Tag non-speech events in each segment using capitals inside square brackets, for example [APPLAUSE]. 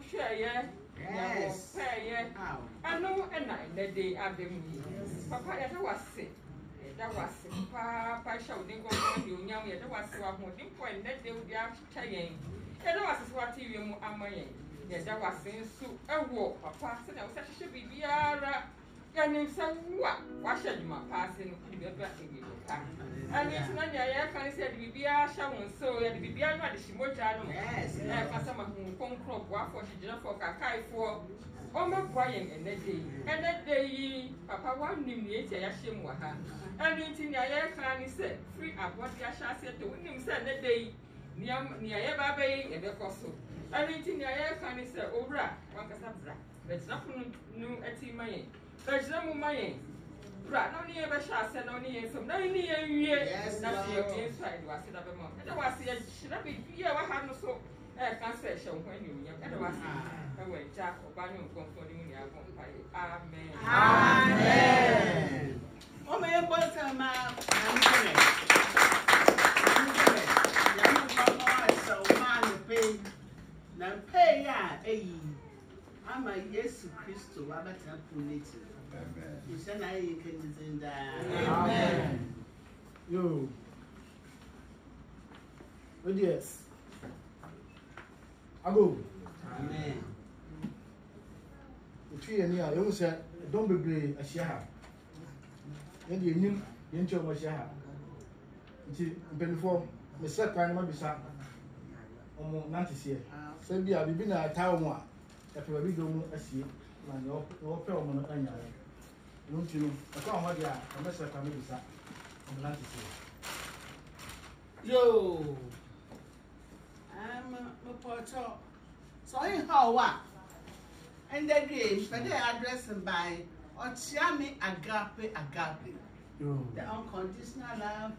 hwɛ yɛ ɛno ɛna ɛnɛ abɛ mu yi papa yɛde wase yɛde wase paapa hyɛ wo ne nkɔnkɔn deɛ onyam yɛde wase wahoɔden pɔ ɛnɛ de wo de atwa yɛn yɛde wase so wate wiem ama yɛn yɛde wase nso ɛwɔ papa sɛdeɛ wo hyehyɛ biribiara yɛne nsa wu a wahyɛ adwuma paase no de bɛba awiewo ka ɛne nti na nea yɛka ne sɛ yɛde biribiaa hyɛ wo nsa o yɛde biribiaa no mogya no ɛɛka sɛ ma hohu kɔnkrɔ boafoɔ hyegyinafoɔ kakaefoɔ ɔmɛboa yɛn ɛnɛ da yi ɛnɛ da yi papa woanim ne yɛtia yɛahyɛ mu wɔ ha ɛne nti nea yɛka ne sɛ firi abɔde ahyɛ aseɛ to wonim sɛ ɛnɛ da yi nea yɛba bɛyɛ yɛbɛkɔ so ɛne nti nea yɛka ne sɛ owura wankasa bra bɛtena pono no ati ma yɛn bɛgyina mu ma yɛn bra na ɔne yɛn bɛhyɛ asɛ na ɔne yɛn nsɛm na ɔne yɛn wie na so amen amen na mpɛ yi a ama yesu kristo wabɛtena po n'ekyir Amen. Yes. Amen. náà yìí kejì ti ń dáa. yóò ó di ẹ̀ ago ɛtwi yɛ ni a yɛhu sɛ dɔm bebree ahyia ha yɛde yɛnim yɛnti ɔmo ahyia ha nti mpanimfoɔ mesrɛ kwan no mabisa ɔmo nanteseɛ sɛ bi a biribi na ataa ɔmo a ɛpɛ baabi dɔm asie na nea wɔpɛ ɔmo no anyaeɛ no nti no ɛka wɔn hɔ deɛ a ɛmɛhyɛ kwa mebisa ɔmo nante se yoo ɛm mepɔtɔ sɛ ɔyɛ ha ɔwɔ a ɛndɛ due mpɛdɛ adrɛse mbae ɔkyea me agape agape the unconditional love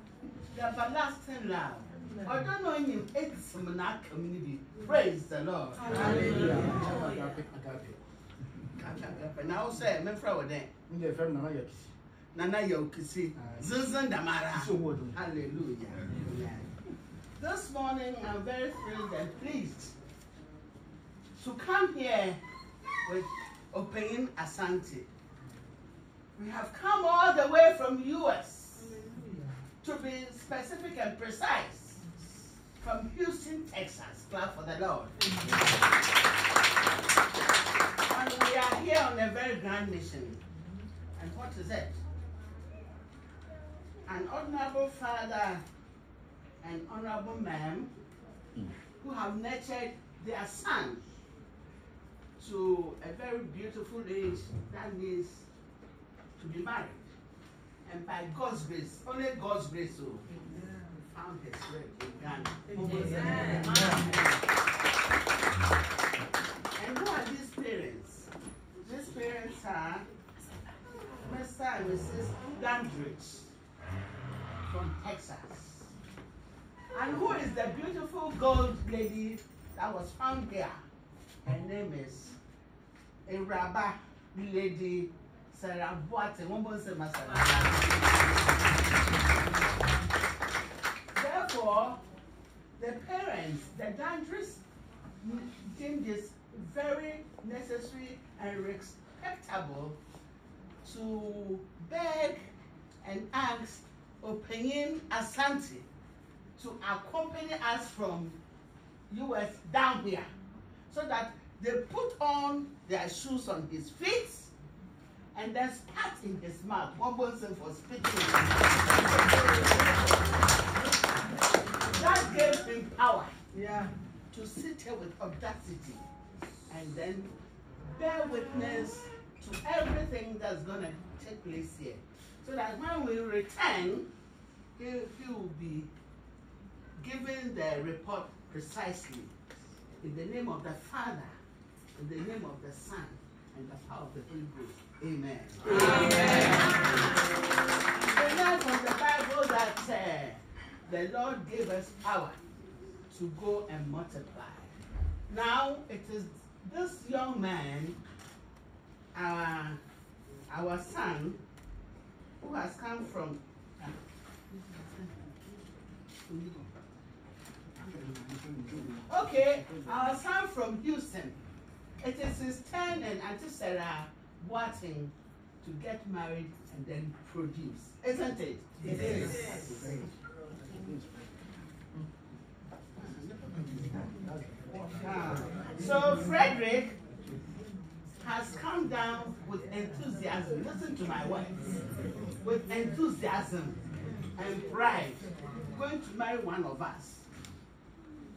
the everlasting love ọdọ náà yìí eti mu na aka mu praise the lord hallelujah agape agape agape na ọsẹ mẹfura wọ dẹ. Nana Nana Damara. Hallelujah. This morning, I'm very thrilled and pleased to come here with Opein Asante. We have come all the way from U.S. to be specific and precise from Houston, Texas. Clap for the Lord. And we are here on a very grand mission. And what is it? An honorable father and honorable man hmm. who have nurtured their son to a very beautiful age that means to be married. And by God's grace, only God's grace, so oh, found his way in Ghana. Amen. And who are these parents? These parents are Mr. and Mrs. Dandridge from Texas. And who is the beautiful gold lady that was found there? Her name is a rabbi Lady Sarah Boate. Therefore, the parents, the Dandridge, deemed this very necessary and respectable to beg and ask Opinion Asante to accompany us from US down here so that they put on their shoes on his feet and then spat in his mouth. One person for speaking. that gave him power yeah. to sit here with audacity and then bear witness to everything that's going to take place here. So that when we return, he, he will be giving the report precisely in the name of the Father, in the name of the Son, and the power of the Holy Ghost. Amen. Amen. The last of the Bible that uh, the Lord gave us power to go and multiply. Now it is this young man our our son who has come from okay our son from Houston it is his turn and Auntie Sarah watching to get married and then produce isn't it it is ah. so Frederick has come down with enthusiasm. Listen to my words. With enthusiasm and pride, going to marry one of us.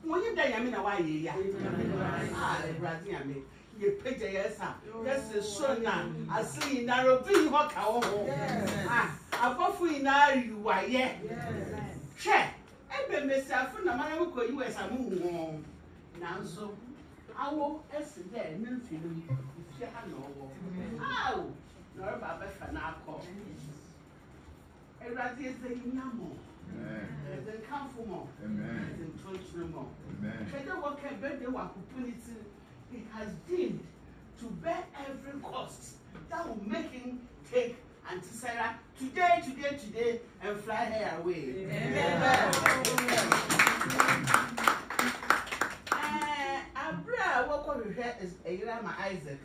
When ah, you die, I mean, why you yeah? Ah, Brazilian yɛ pagya yɛ sa yɛsɛ so na ase nyinaa obi yi hɔ ka wɔ hɔ abɔfo nyinaa yiwayɛ hwɛ ɛbɛ mbesiafo na mara wokɔ us amuhu wɔn nanso awọ esi dɛ ne mfiri efie ha na ɔwɔ aw na ɔreba abɛfa n'akɔ ewurade ɛdze nya mɔ ɛdze nkanfo mɔ ɛdze ntonkyere mɔ kɛdɛ wɔkɛ bɛde wakupu ne ti he has deemed to bear every cost that will make him take aunty sarah today today today and fly her away. Amen. Amen. Amen abụrụ a wọkọhwehwẹ is Abraham isaac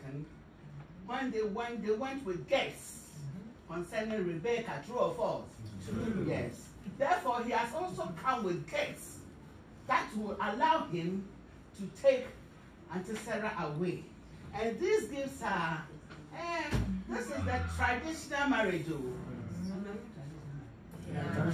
when they went, they went with guests mm-hmm. concerning rebecca true or false true mm-hmm. yes therefore he has also come with guests that will allow him to take Auntie Sarah away and this gives her eh, this is the traditional marriage oh. Yeah.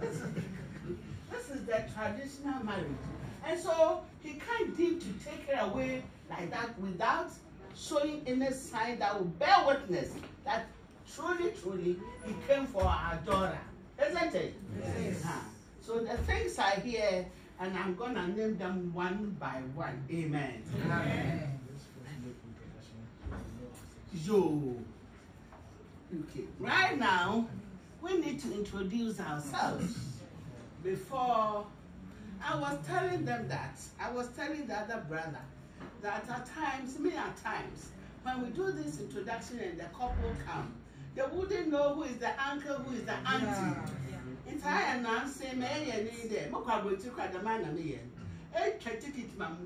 this is the traditional marriage and so he can't deem to take her away like that without showing any sign that will bear witness that truly, truly, he came for our daughter. Isn't it? Yes. Uh-huh. So the things are here, and I'm going to name them one by one. Amen. Amen. Yo. Okay. Right now, we need to introduce ourselves before I was telling them that. I was telling the other brother that at times, me at times, when we do this introduction and the couple come, they wouldn't know who is the uncle, who is the auntie. Yeah. Entire Nancy, Mary, and Ede, Mokwa Botuka, the man, and me. Eight ticket, ma'am,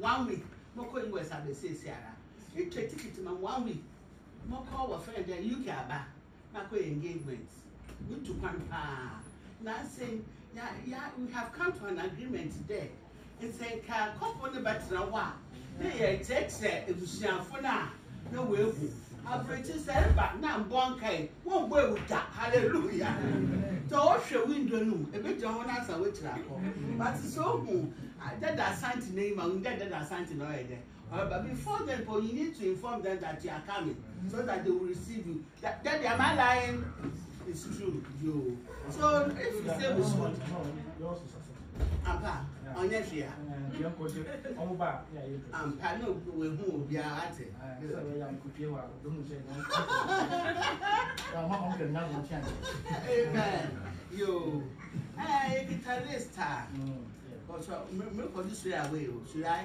Moko, you was a basis, Sarah. Eight ticket, Moko, our friend, and you care about Mako engagement. Good to Nancy. yeah, yeah, we have come to an agreement there. It's a car couple the better wa. They text it was Yafuna. No will. I've reached back now, I'm Bonkai. One way with that. Hallelujah. The offshore window room, a bit of one answer which I call. But so, that I signed to name and that I signed to know it. Uh, but before then, but you need to inform them that you are coming so that they will receive you. That, that they are not lying is true yo so if you say we should ampa ọnyẹ fia ampa náà wẹ hu obi a ate. amen yo ẹ guitarist a ọsọ mi kọ ní sori awé o sori ayé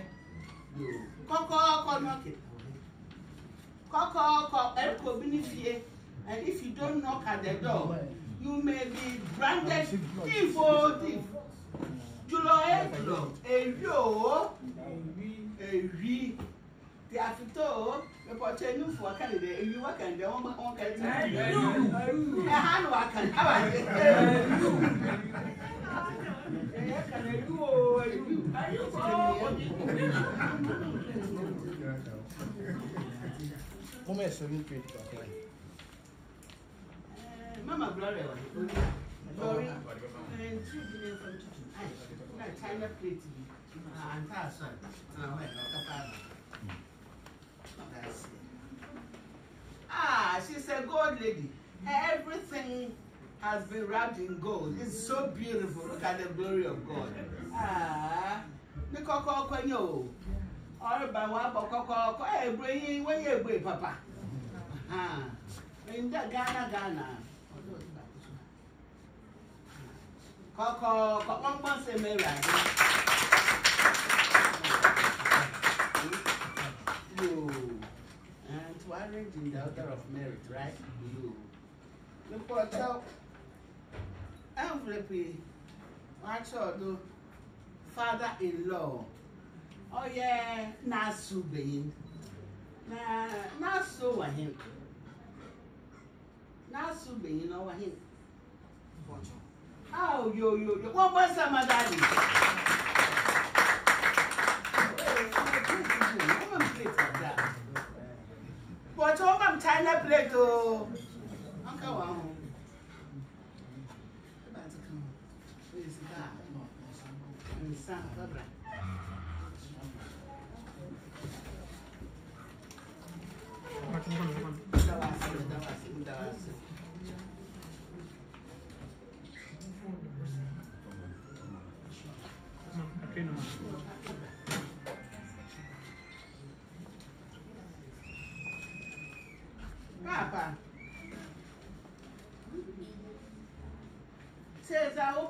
yo kọkọ kọ nọọkì kọkọ kọ ẹ kọ bi ní fie. And if you don't knock at the door, you may be branded thief or thief. Jùlọ èlò èrí o, èrí ti àfitó o, ìpọ̀tẹ́ inú fún akẹ́lẹ̀dẹ̀ èyí wọ́n kẹ̀lẹ̀dẹ̀ wọ́n kẹ̀lẹ̀dẹ̀ ẹ̀rú ẹ̀hánu àkàlẹ̀ àwàdé ẹ̀rú. Ẹ̀yẹ kẹ̀lẹ̀ ẹ̀rú o, ẹ̀rú ẹ̀rú o. Como é, senhor? Não Mama Gloria was the Glory and uh, two billion from two to nine. Uh, uh, China hmm. That's it. Ah, she's a gold lady. Everything has been wrapped in gold. It's so beautiful. Look at the glory of God. Ah, the cocoa Or by one cocoa, you way, papa. Ah, in the Ghana, Ghana. kọkọ kọpọnpọn ṣe mẹwàá ni. no and to arrange in the order of merit right no nípa ọjọ́ envelope wàá tí ọdún father in law ọyẹ oh, n'asụ beyin na n'asụ wàhìn n'asụ beyin n'ọwàhìn. Oh, ah, yo, yo, yo. What was that, my daddy? But all my China plate, oh. Uncle, wow. Thank you.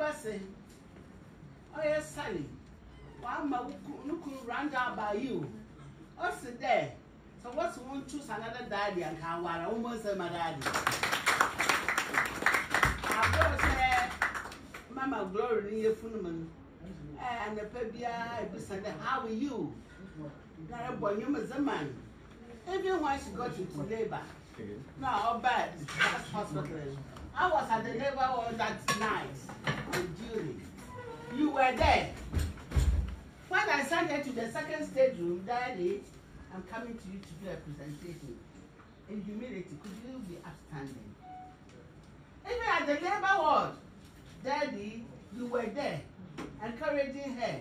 person ɔyɛ sani wama nukuru roundabout by you ɔsi dɛ so wɔsi wɔn choose another daddy anka awara wɔn mɔnsa ma daddy agorɔ sɛ mama glory ni yɛ funu mu no ɛɛ anapa biara ebisa dɛ how are you na ɛbɔ nyɔma zaman even when she got into labour na ɔbaa discharge hospital. I was at the labor that night with duty. You were there. When I sent her to the second stage room, Daddy, I'm coming to you to do a presentation. In humility, could you be upstanding? Even at the labor hall, Daddy, you were there, encouraging her.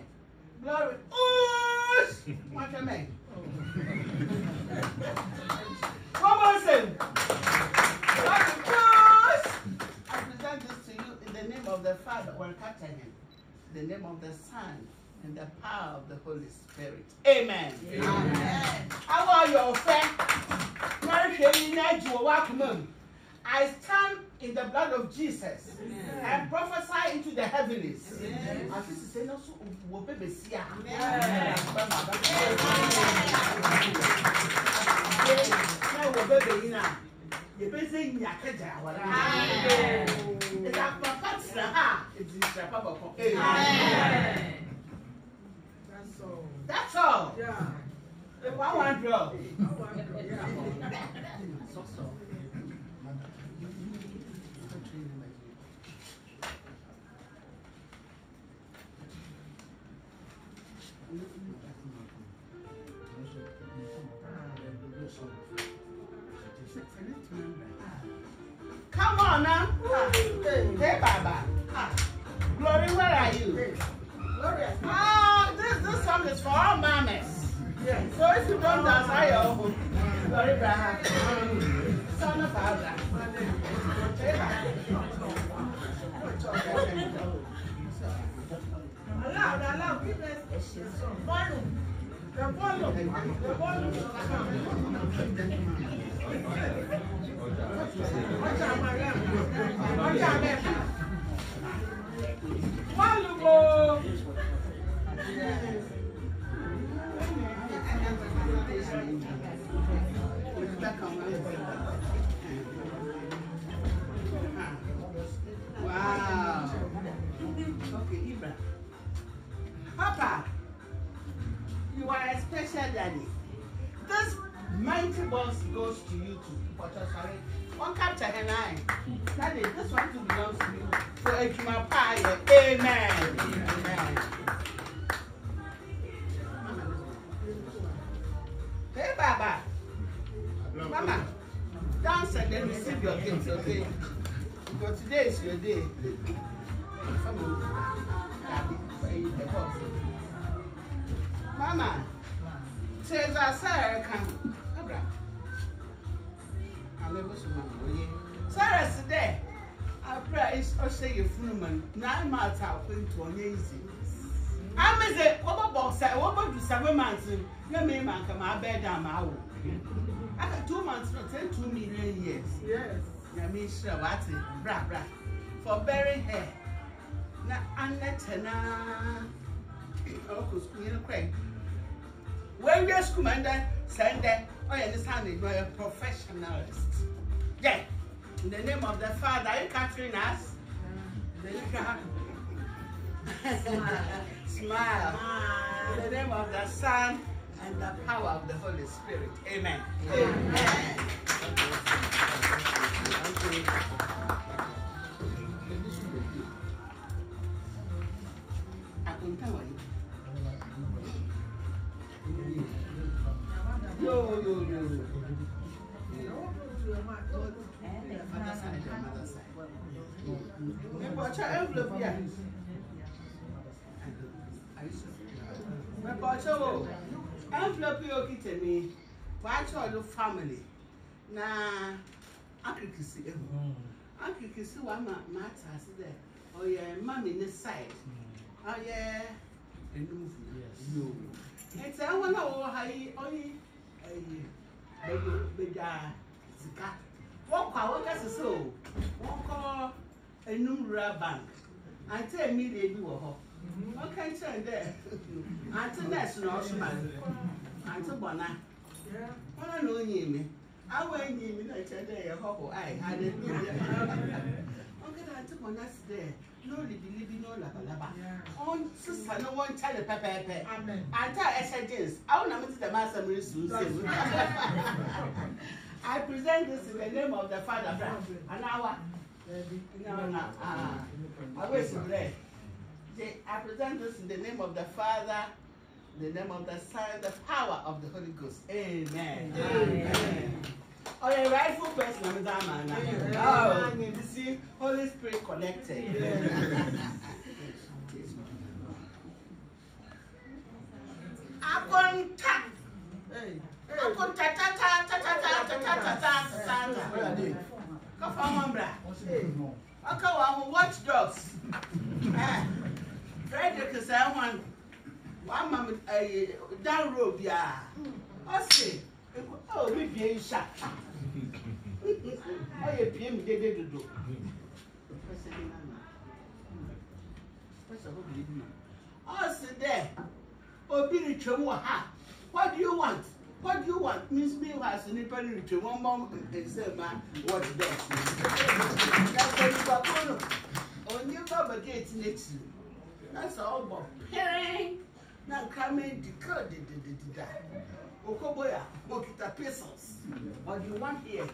Glory. Oosh! What a man. Oh. Come on, sing name of the Father, well, Katahin, the name of the Son, and the power of the Holy Spirit. Amen. Amen. I want your friend. I stand in the blood of Jesus Amen. and prophesy into the heavens. Amen. Amen yɛbɛsɛ nyaka gya awara ɛda papa tena ha eh. That's all. That's all. Yeah. Eh, one one draw. So so. Thank you. Come on now. Hey, Baba. Glory, where are you? Glory, Ah, this, this song is for all mamas. Yes. So if you don't dance, I am. Glory, Baba. Son of Baba. Allow, allow, give us a volume. The volume. The volume ọjà bẹ́ẹ̀. today is your day. Mama, says I Sarah come. Abra. I'm able to mama. Sarah's today. I pray it's also your fruman. Nine months out go into an easy. I'm a say, what about say, what about you seven months? No, me, man, come, I bet I'm out. After two months, not ten two million years. Yes. nyame nhyira wate brabra for bearing her na anɛtɛ naa ɔkɔ sukuu yɛn kɔɛ wɔawie sukuu ma ndɛ sɛn dɛ ɔyɛ ne san n'enyi ɔyɛ professionalist Yeah, in the name of the father are you catching us mm. the [LAUGHS] smile. smile in the name of the son and the power of the Holy Spirit. Amen. Amen. Amen. No, no, no. Mother side, mother side. Maybe watch your envelope yóò kí tèmi wàá tí ọdún family na akirikisi ehu akirikisi wàá ma ma ta si dẹ ọyẹ mami ni side hmm. ọyẹ enum funa yoo ètò ẹwọn náà wọ ha yi ọyí ẹyẹ bẹjọ bẹjọ sika wọn kọ àwọn kẹsìsì o wọn kọ enum rural bank àti èmi lè bi wọ họ. Mm-hmm. Okay, so there. Auntie Ness and Osman. Auntie Bona. Wọ́n lọ ń yin mi. Àwọn ẹ̀yìn mi náà ṣe dẹ̀ yẹ họ́pọ̀ àì hallelujah. Wọ́n kí náà Auntie Bona sì dẹ̀ lórí bilibi náà labalaba. Wọ́n sísan ní wọ́n tẹ́lẹ̀ pẹ́pẹ́pẹ́. Àǹtí ẹ̀ṣẹ̀ jeans, àwọn náà mi ti dẹ̀mọ́ àṣẹ mi sùn sí mi. I present this in the name of the father, Anáwa. Anáwa. Àwọn èsì rẹ̀. I present this in the name of the Father, the name of the Son, the power of the Holy Ghost. Amen. Amen. Amen. Or a rightful person of that man. Oh, you see, Holy Spirit collected. Akonta. Akonta ta ta ta ta ta ta ta ta ta ta ta. Kafamambra. Okay, well, watch dogs. frederick sɛ hɔn wama a down road bia ɔsi ɛwɔ mi bie nsa ɔyɛ pie mi dede dodo ɔsi de nana ɔsi ɔbi ebi ɔsi dɛ obi retwam wɔ ha what do you want what do you want means me wa si nipa ni retwam wɔn bɔ nsɛm ma [LAUGHS] what do you want. onyimba bagate n'ekyir. That's all about Now na sɛ the the the nkame dika dedededa okoboya okita pesos ɔde one here you want here?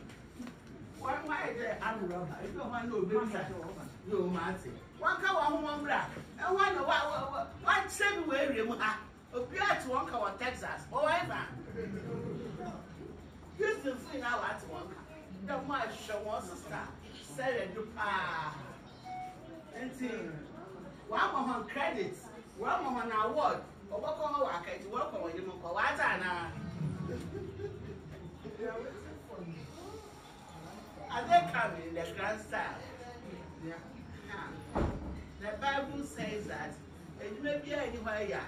Why why is ɔmo ana rubber? bisa yi want no ase wɔn ka wɔn ho wɔn mura ɛwɔ na wa wa wa wɔn akyerɛ mi wɔ way mu ha obi ati wɔn ka wɔ texas wɔwɔ ɛna houston fún yìí náà wà á ti one ka dɛ mo ahwɛ wɔn sista sɛ yɛ do paa nti. One mọ̀ hàn credit wàá mọ̀ hàn award ọ̀bọ̀kọ̀ hàn wà kẹ̀tì wọ́n kọ̀ wọ̀nyí mọ̀ kọ̀ wá tà náà. Are they coming the grand style? The Bible says that edwuma bi a ɛni hɔ ɛyà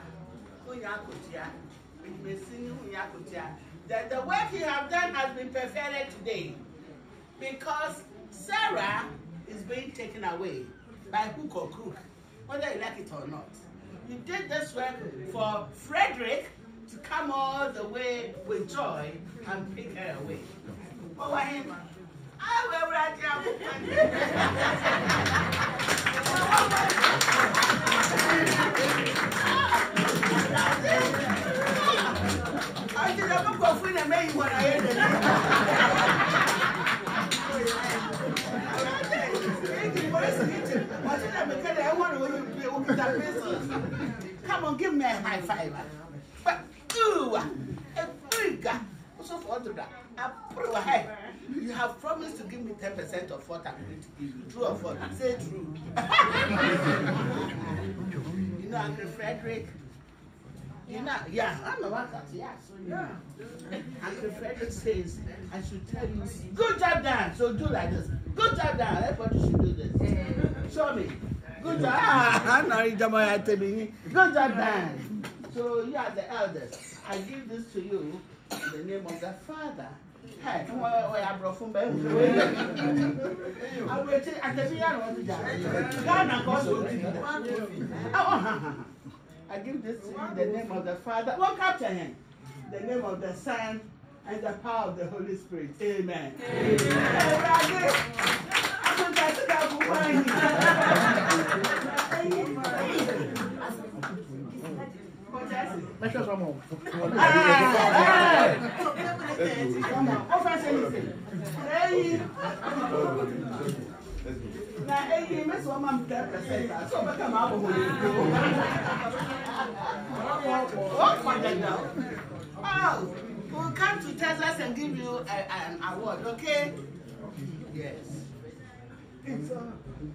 wònyɛ akotia edwuma si ni wònyɛ akotia that the work you have done has been perfected today because sarah is being taken away by hook or crook whether you like it or not. You did this work for Frederick to come all the way with joy and pick her away. What ah, were him? [LAUGHS] I will write you. I did a book of women, I made with that person. Come on, give me a high five. But two, a big, so for to that. Approve hey. You have promised to give me 10% of what I'm going to give you. True or false? Say true. you know, Uncle Frederick. You know, yeah, I'm a worker, yeah, so yeah. Uncle Frederick says, I should tell you, good job done. So do like this. Good job done. Everybody should do this. Show me. Good job. Ah, Good job, Dan. So you are the eldest. I give this to you in the name of the Father. Hey, I I you, I give this to you in the name of the Father. Walk up to him. The name of the Son and the power of the Holy Spirit. Amen. Amen. Amen. Lẹ́kṣọ̀ Oh, we'll come to Texas and give you a, an award, okay? Yes. Exactly.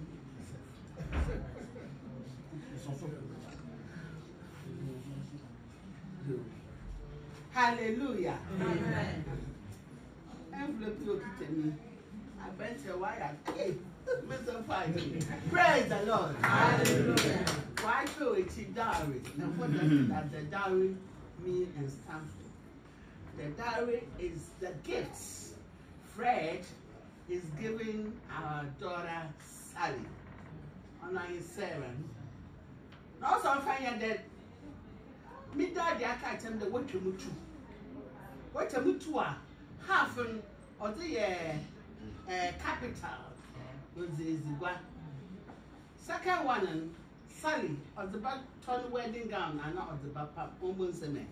Hallelujah. Amen. Envelope your kitchen. I bet you why I came. Mr. Fighting. Praise the Lord. Hallelujah. Why show it a diary? Now, what does that the diary mean and stand for? The diary is the gifts Fred is giving our daughter Sally, online seven. Now, some find that me daddy, I catch him the what you to What you mutu half an or the uh, capital was the Zigua. Second one, Sally, or the back torn wedding gown, and not the back pap, almost a man.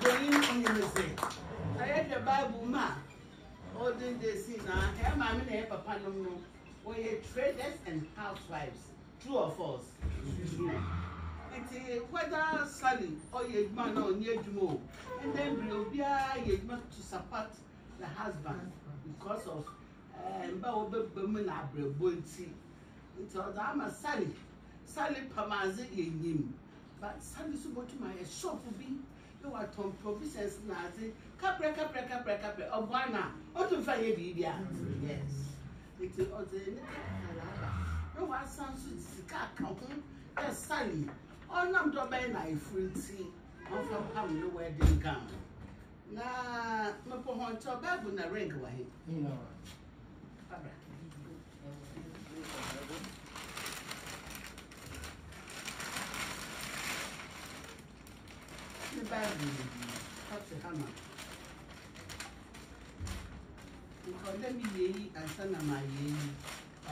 Going on in the same ɔyɛ dɛ bible mu a olden days na ɛyɛ maame na ɛyɛ papa nom no wɔyɛ traders and housewives two of us. true nti whether sally ɔyɛ adwuma na ɔnyɛ adwuma o ɛnna mbiri obiara yɛ adwuma to support the husband because of mba wɔbɛba mu na abrɛbɔ nti nti ɔdze ama sally sally pamadze yɛ nyim but sally nso bɔtum ayɛ shop bi na watɔn provisions na adze kaprɛ kaprɛ kaprɛ kaprɛ ɔboa na ɔtun fa yɛ biribi a yes nti ɔdze ne kakara aba na wasan so sika aka ho ɛsani ɔnam dɛ ɔbɛyɛ na efuru nti ɔnfa pam ne wɛden gown na mepɔ hɔn kyɛ ɔbɛɛbu na ring wɔ he. the Because let me son of my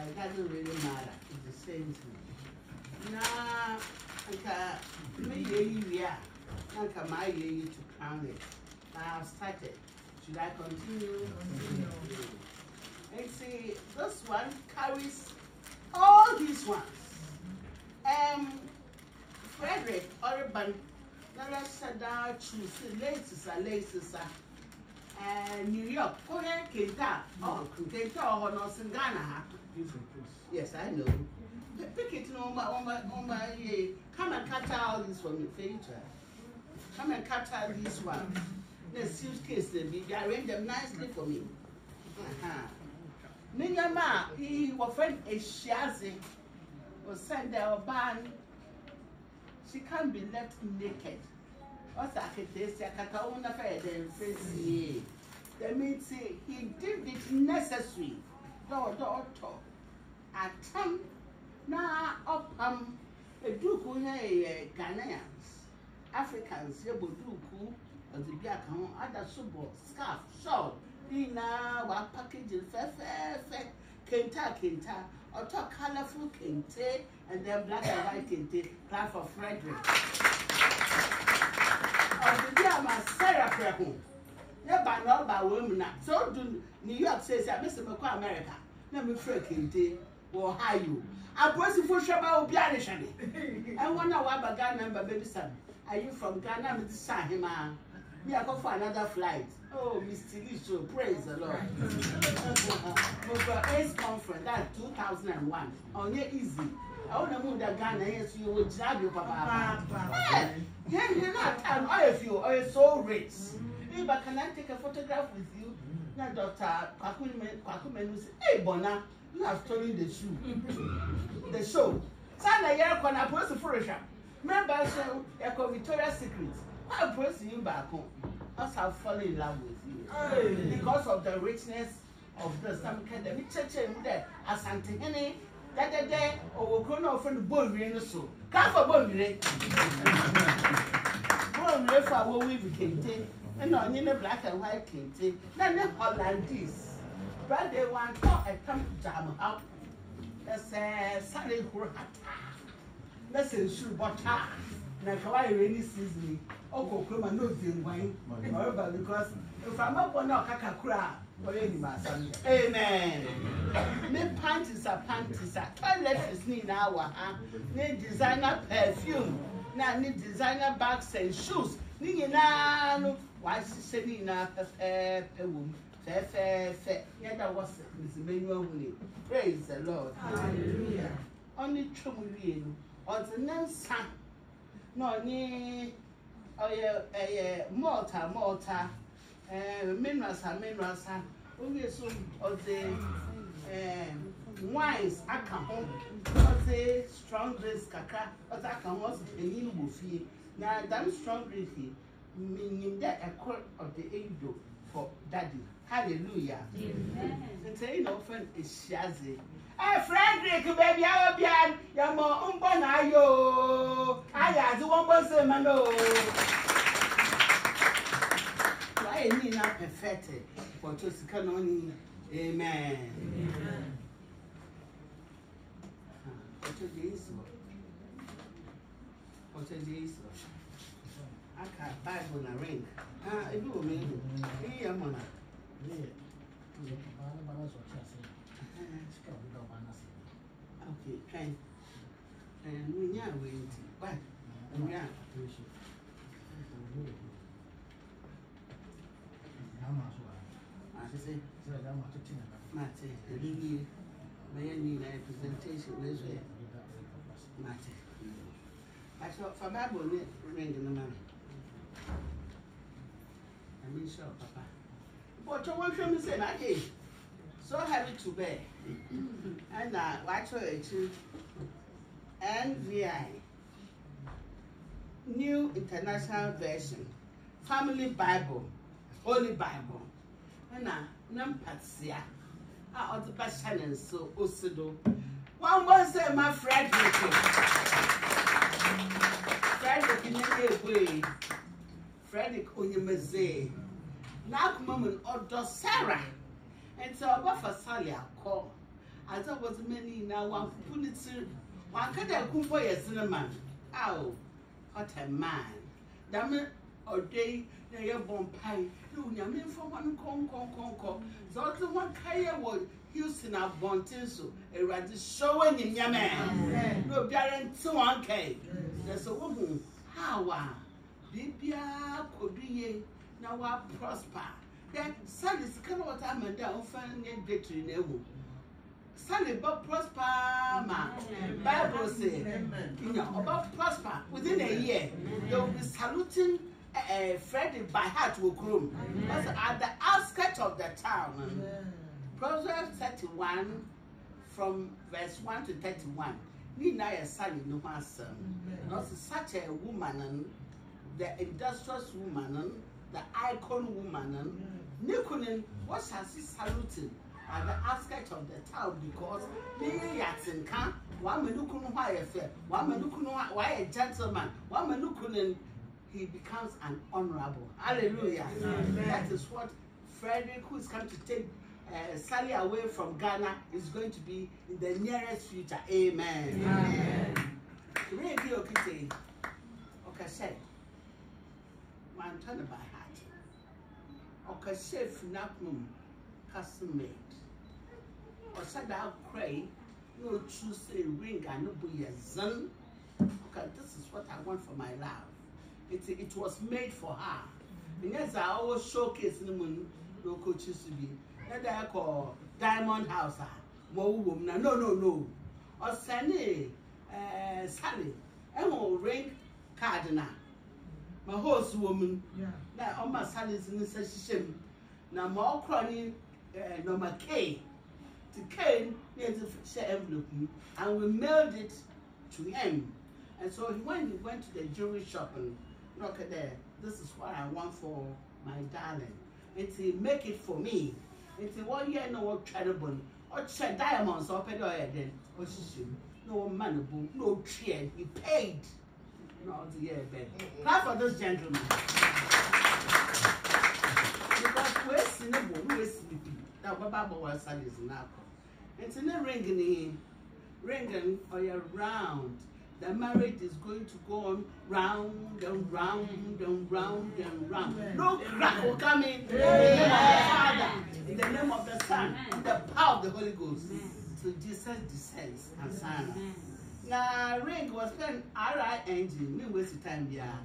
it doesn't really matter. It's the same thing. Now, nka me yei wie my to crown it. Now I've started. Should I continue? Continue. And see, this one carries all these ones. Um, Frederick Urban tẹlẹsẹdá chus léètì sá léètì sá new york kóyẹ kenta kenta ghana yes i know pick it na ọmọ ọmọ ọmọ come and cut all this from your fẹyìntà come and cut all this one The suitcase they bi arrange them nicely for me. ne nneɛma a wɔfrɛ no ahyiadze wɔsɛn dɛ ɔbaa she can't be left naked ọsà àkètèsí àkàkà òun náà fẹẹ dẹ nfẹ sí i tẹmí ti he did it necessary dọwọdọ ọtọ Now, na ọpam eduku yẹn eh, yẹ eh, ghanaians africans yẹ bọ duku ọdì bí àkà ho adaso bọ scarf shawl ní nyinaa wàá package fẹfẹẹfẹ kenta kenta. Auto colorful kente and then black and white kente. Clap for Frederick. Of the day, I'm a Sarah Prehu. Never know by women. So do New York says, I miss America. Let me Fred kente. wɔ ha yi o apolisifoɔ hwɛba obi arehwɛ ne ɛwɔ na waba ghana mba Are you from ghana mi ti sa ahemaa me i come for another flight oh mr lisho praise the lord gbogbo [LAUGHS] ace conference that two thousand and one ọ̀nyẹ́ oh, easy àwọn ọmọ ọdún ghana yẹn sọ yẹn wọ jìnnà bí pàpàpà ẹ yẹn yẹn náà tàn ọyẹ fi ọyẹ so rich ẹ mm-hmm. bá can i take a photograph with you na dr kwakumenu say hey bọ̀nà you have stolen the shoe [LAUGHS] the show sanni yẹn kọ na polisi fúrẹ̀ṣà mẹ́bàá ṣe ẹ̀kọ́ Victoria secret. I praise you back home. Us have fallen in love with you. Hey. Because of the richness of the stomach, the church in there, Asante Hene, that the day, or grown up from the bone rain so. Come for bone rain. Bone rain for what we became. And on in the black and white kente. Then the Hollandese. But they want to a pump jam up. That's a uh, Sunday Hurata. That's a shoe butter. Now, Kawaii rainy season ọkọ kuroma na ozi ngwan ma ọrịa baa because nframabọ na ọkaka kura a ọyọ enyim asa no amen ne panties a panties a toiletries nyinaa wà ha ne designer perfume na ne designer bags and shoes ne nyinaa no wahyehyɛ ne nyinaa pɛpɛɛpɛ wɔ mu fɛɛfɛɛfɛ yɛ da wɔsɛ nsɛmɛnyiwa wuli praise the lord hallelujah ɔne twɛm wie no ɔdze ne nsa na ɔne ɔyɛ ɛyɛ eh, mɔɔta mɔɔta ɛɛ eh, mineralsa mineralsa oge so ɔdze ɛɛ eh, wines aka ho ɔdze strong drinks kakra ɔdze aka ho ɔdze enyin wɔ fie na dam strong drink yi menim dɛ ɛkor ɔde eyi do for daddy hallelujah nti eyi na ɔfɛn ehyiadze. Frederick baabi a wɔ bia yɛmɔ mbɔ na ayɛ o ayɛ adze wɔn bɔ se ma no o wayɛ ni na perfect wɔtɔ sika na ɔni amen wɔtɔ de esi hɔ wɔtɔ de esi hɔ aka bible na ring ha ebi wɔ mu ehu eyi yɛ mɔ na. ẹnu ni bẹ́ẹ̀ ni representation ẹ̀. Màtẹ̀. Àṣọ fàbáàbò ní rẹ̀ǹdì ní mami. Ẹ̀mí ń sọ̀rọ̀ pàpà. Bọ̀tọ̀ wọ́n fẹ́ mi sẹ́yìn, Májè, so heavy to bear. Ẹ̀nà uh, wàá tọ̀ ẹ̀kí. NVI, New International Version, Family Bible, Holy Bible, ɛna ne mpasia a ɔde bɛhyɛ ne nso osi do wɔmbɔ nsɛ ma Frederick Frederick ne yɛ ebue Frederick onyemeze n'akoma mu ɔdɔ Sarah nti for Sally akɔ adze a wɔdze mɛ ne nyinaa wɔafufu ne wankada kumfo yɛ cinnamon ao hot and man dame ɔdwe yi na yɛ bɔ mpae na onyame mfɔmɔ no kɔnkɔnkɔnkɔ sɛ ɔte ho kaeɛ wɔ houston abɔnten so awurade hyɛw anyimnyame na obiara nte wɔn nkae na sɛ wohu haw a biribiara kɔdu yie na waprosper dɛ sɛde sika na wɔta ama dɛ a ɔmfa nyɛ dwetiri na ahu sani bɛ prosper ma bible say nya ɔbɛ prosper within a year they will be saluting uh, eh, eh, Freddie by heart wɔ kurom that's at the outskirts of the town Proverbs thirty one from verse one to thirty one ne nyinaa yɛ sani ne ho asɛm na such a woman the industrious woman the icon woman ne kunu wɔhyɛ ase saluting. at the outskirts of the town because being Yatsinka, one Manukun YFL, one Manukun why a gentleman, one Manukun, he becomes an honorable. Hallelujah. Amen. That is what Frederick, who is come to take uh, Sally away from Ghana, is going to be in the nearest future. Amen. Amen. Radio Kitty, okay, I'm trying by heart. Okay, safe, not room, custom made. ɔhyɛ daa kora yi na otu sɛ ring a ne bo yɛ zen okay this is what i want for my love it it was made for her nyɛ sɛ a showcase ni mu no na ɔkɔkyi so bi na da ɛkɔ diamond house ah. Mo ɔwɔ wɔ mu na no no no ɔsɛne eh, Sally. sari ɛwɔ ring card na ma hose wɔ mu na ɔma sari ne nsa hyehyɛ mu na ma ɔkorɔ ne ɛɛ nɔma k. the cane near the envelope and we mailed it to him. And so when he went to the jewelry shop and look at there, this is what I want for my darling. It's he make it for me. It's what you no what terrible. Or oh, check diamonds or pay your head then. Or oh, no manable, no chair. He paid. No, the year bed. Clap for this gentleman. because we're sinning, we're sleeping. Now, Baba was Sally's now. nti the ring ne yi ring n ɔyɛ round the marriage is going to go on round and round and round and round no crack will come in in the name of the father in the name of the son in the power of the holy ghost so jesus descends and sana Now ring was playing r-i engine mi waste time here.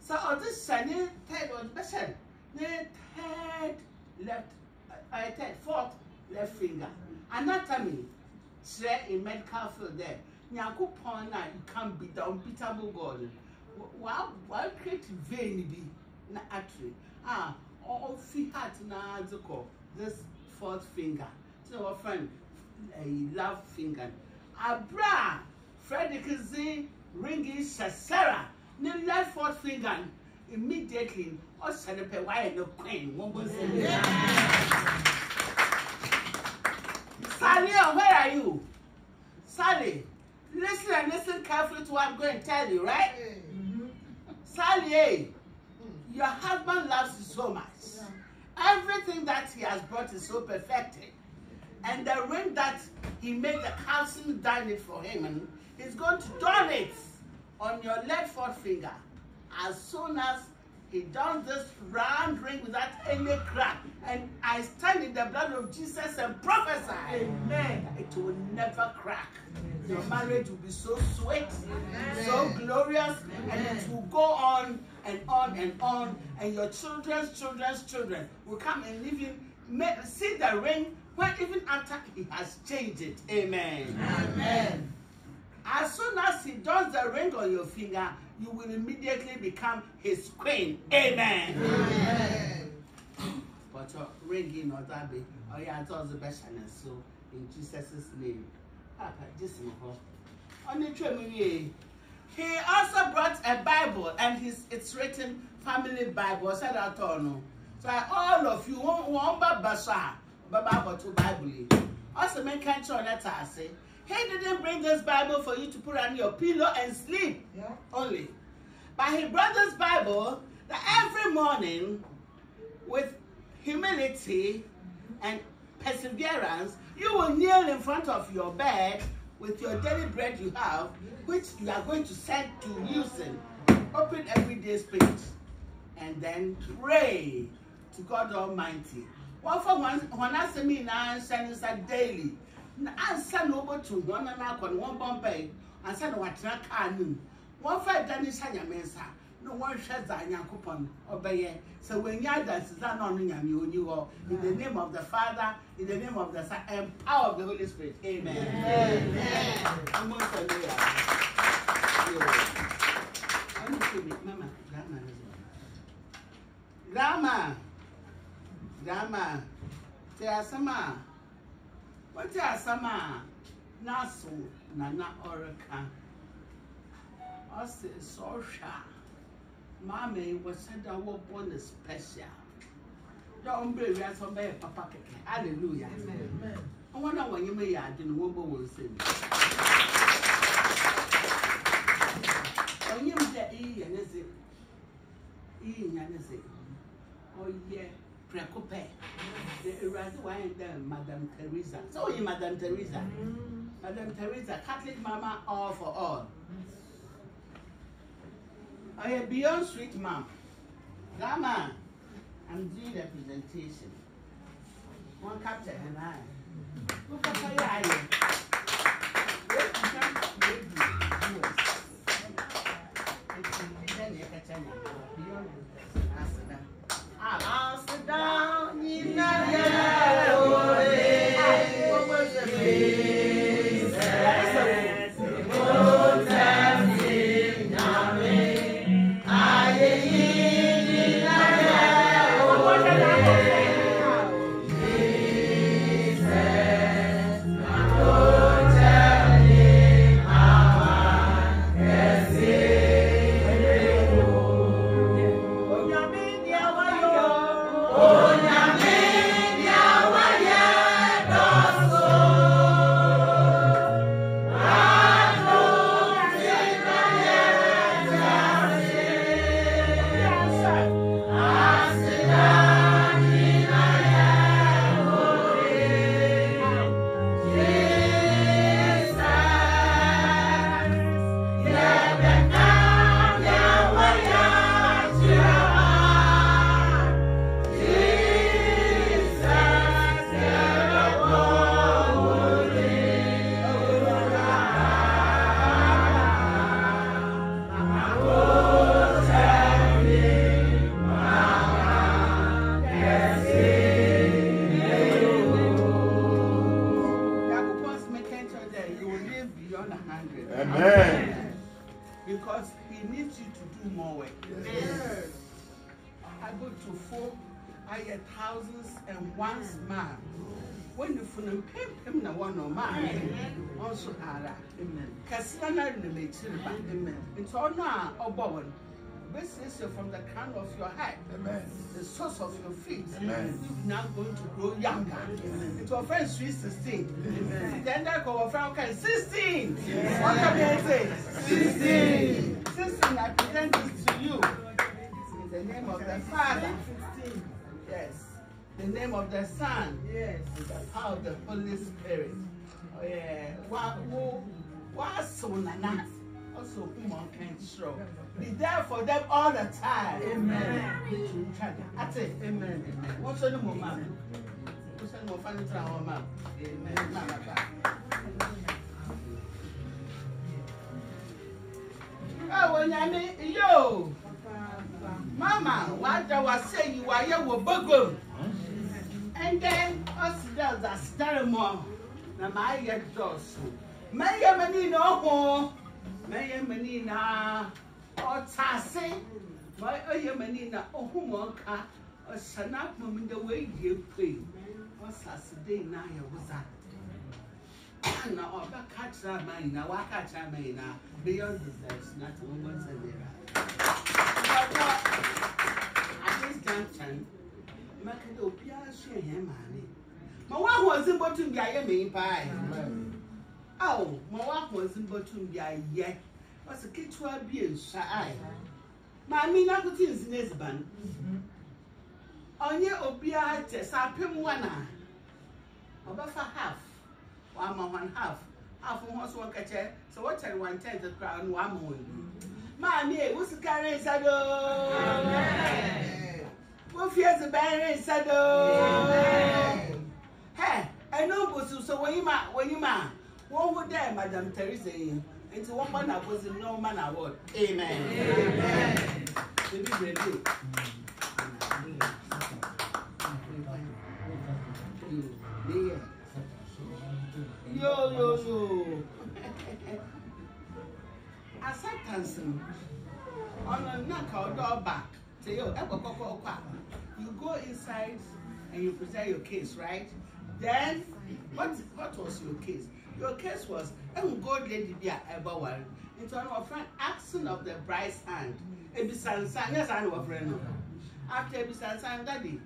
so ɔdi this shiny third ɔdi bɛ hyɛ ne third left uh, uh, third fourth left finger anatomy kyerɛ in medical field there. dɛ nyankopɔn na can be the unbeatable god wa wa create vein be na atri a ɔfi heart na adze this fourth finger So na friend, a ɛyi love finger abira frederick zi ringi sasara ne left fourth finger immediately ɔsɛ ne pɛ wayɛ ne queen wɔn bɔ sɛ ne. Sally, where are you? Sally, listen and listen carefully to what I'm going to tell you, right? Mm -hmm. Sally, your husband loves you so much. Everything that he has brought is so perfected. And the ring that he made the calcium diamond for him, he's going to don it on your left forefinger as soon as he done this round ring without any crack. And I stand in the blood of Jesus and prophesy. Amen. It will never crack. Your marriage will be so sweet, Amen. so glorious, Amen. and it will go on and on and on. And your children's children's children will come and live in, see the ring when even after he has changed it. Amen. Amen. As soon as he does the ring on your finger, you will immediately become his queen. Amen. Amen. But your uh, ringing or that be, or your adults the best and so in Jesus' name. Papa, ah, this oh, He also brought a Bible and his it's written family Bible. Oh, so that all So all of you, one Baba Basa, Baba Bible. Also, make can't turn that I say. He didn't bring this Bible for you to put on your pillow and sleep yeah. only. But he brought this Bible that every morning with humility mm-hmm. and perseverance, you will kneel in front of your bed with your daily bread you have, which you are going to send to using. Open every day's page and then pray to God Almighty. One for one, when I me now, send us daily na ansa na wɔbɛtu wɔn nan one bombay, and send mpae ansa na wɔatena kaa no mu wɔmfa ɛda no hyɛ nyame nsa na wɔnhwɛ dza So when sɛ wɔanya adansedza na ɔno nyame ɔnyi hɔ in the name of the father in the name of the son and power of the holy spirit amen amen grandma grandma te asɛm a otu asam a na-asụ na na ọrịka ọ sị sọsha maama ịwọsa da wọ bọọlụ special da ọ mbere wi asọ papa kẹkẹ hallelujah wọn náà wọnyí mi yà adi ni wọn bọ wọn sẹbi ọnyí mi iyi yẹn iyi prɛko pɛ madam teresa So you, madam teresa mm. madam teresa catholic mama all for all am beyond sweet That grandma i'm doing the presentation one captain and i wokasa yɛ ayɛ Ah, the source of your feet, Amen. You're now going to grow younger. Amen. It was friend sweet 16. Then that our friend can 16. Yes. What can they say? 16. 16, I present this to you. In the name of the Father. Yes. The name of the Son. Yes. And the power of the Holy Spirit. Oh yeah. Wa wo wa so nana. Also, come on, can't show. Be there for them all the time. Amen. Amen. Amen. Amen. Báwo ni a Mama wàá jọ wá sí èyí wáyé wò bógò. Ẹ̀ndẹ́ ọ̀sídẹ̀ ọ̀dà sídẹ̀rẹ̀ mọ̀ na màá yẹ dọ̀sùn. Mẹ́yẹ mi ní ìnáwó. Mẹ́yẹ mi ní ìnáwó. ọtasị ma onye mani na ohum ọka ọsana wee yie ọsasị na ayọwụza na ọba na wakakyira ama yi na beyond desert na ti wọn gbọ́n sẹ nira ọkọ at this junction mmakada obiara ma bi ma bi ɔsɛ ketewa bi nsua ayɛ maame na akutu nsi n'edziban ɔnye obiara kyɛ sɛ apem wana ɔbɛfa half wama wɔn half half ho nso wɔkɛkyɛ sɛ wɔkyɛre wɔn ten te koraa no wama wɔn bi maame yi wosika rensa doo wofie edziban rensa doo hɛ ɛnum busu so wɔnyima wɔnyima wɔn ho dɛ madam teresa yi nti wɔn mma na akwazim na wɔn mma na awɔd amen ebi bere bi yo yo yo acceptance no ɔno na ka ɔdɔ ɔba te yo ɛkɔ kɔkɔ ɔkɔ a you go inside and you present your case right then what what was your case your case was ɛhu gold lady bi a ɛbɔ wari nti ɔno wɔfrɛ axon of the bride's hand ebisansan nyɛ saa na wɔfrɛ no after ebisansan daddy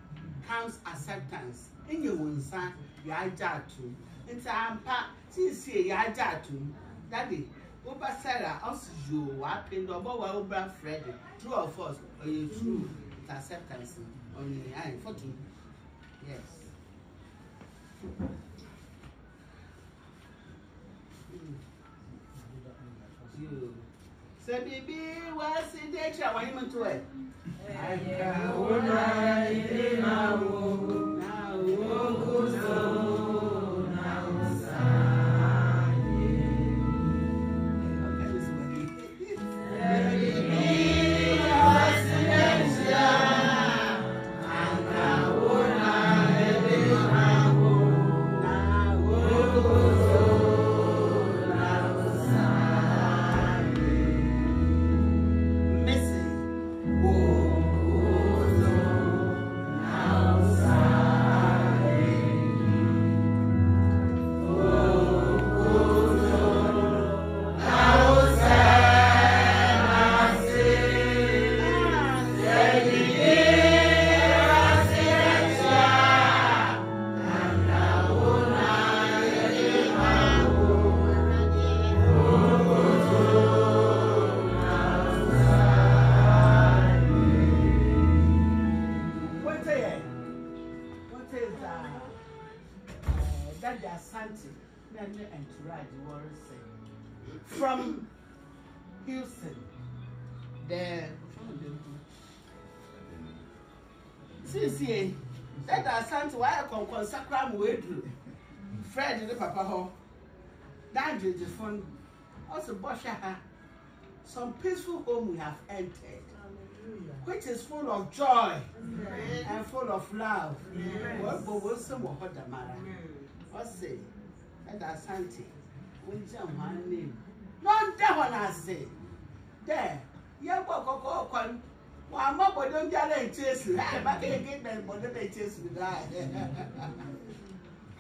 comes acceptance enye wɔn nsa yagya atum nti ampa tiisie yagya atum dadi woba sarah ɔsi yoo wapin na ɔbɔ wa obra Fred true of us. ɔyɛ eh, true with acceptance ɔnyɛ ayin foto yes. Thank you. Say, baby, what's in the extra? Why you to it? I mu eduru fred ne papa hɔ dadwegyefo no ɔsɛ bɔhwɛ ha some peaceful home we have entered which is full of joy and full of love wɔn bɔ wɔn nsɛm wɔ hɔ damara ɔsɛ ɛda asante wɔn gyina wɔn anim lọ́ndẹ̀ wọn àṣẹ dẹ̀ yẹ́gbọ́ kọ́kọ́ ọkọ ni wọ́n á mọ́ bọ́dọ̀ ń jalè ń tí èsì láì bá kéèké bẹ̀rẹ̀ bọ́dọ̀ bẹ̀ ń tí èsì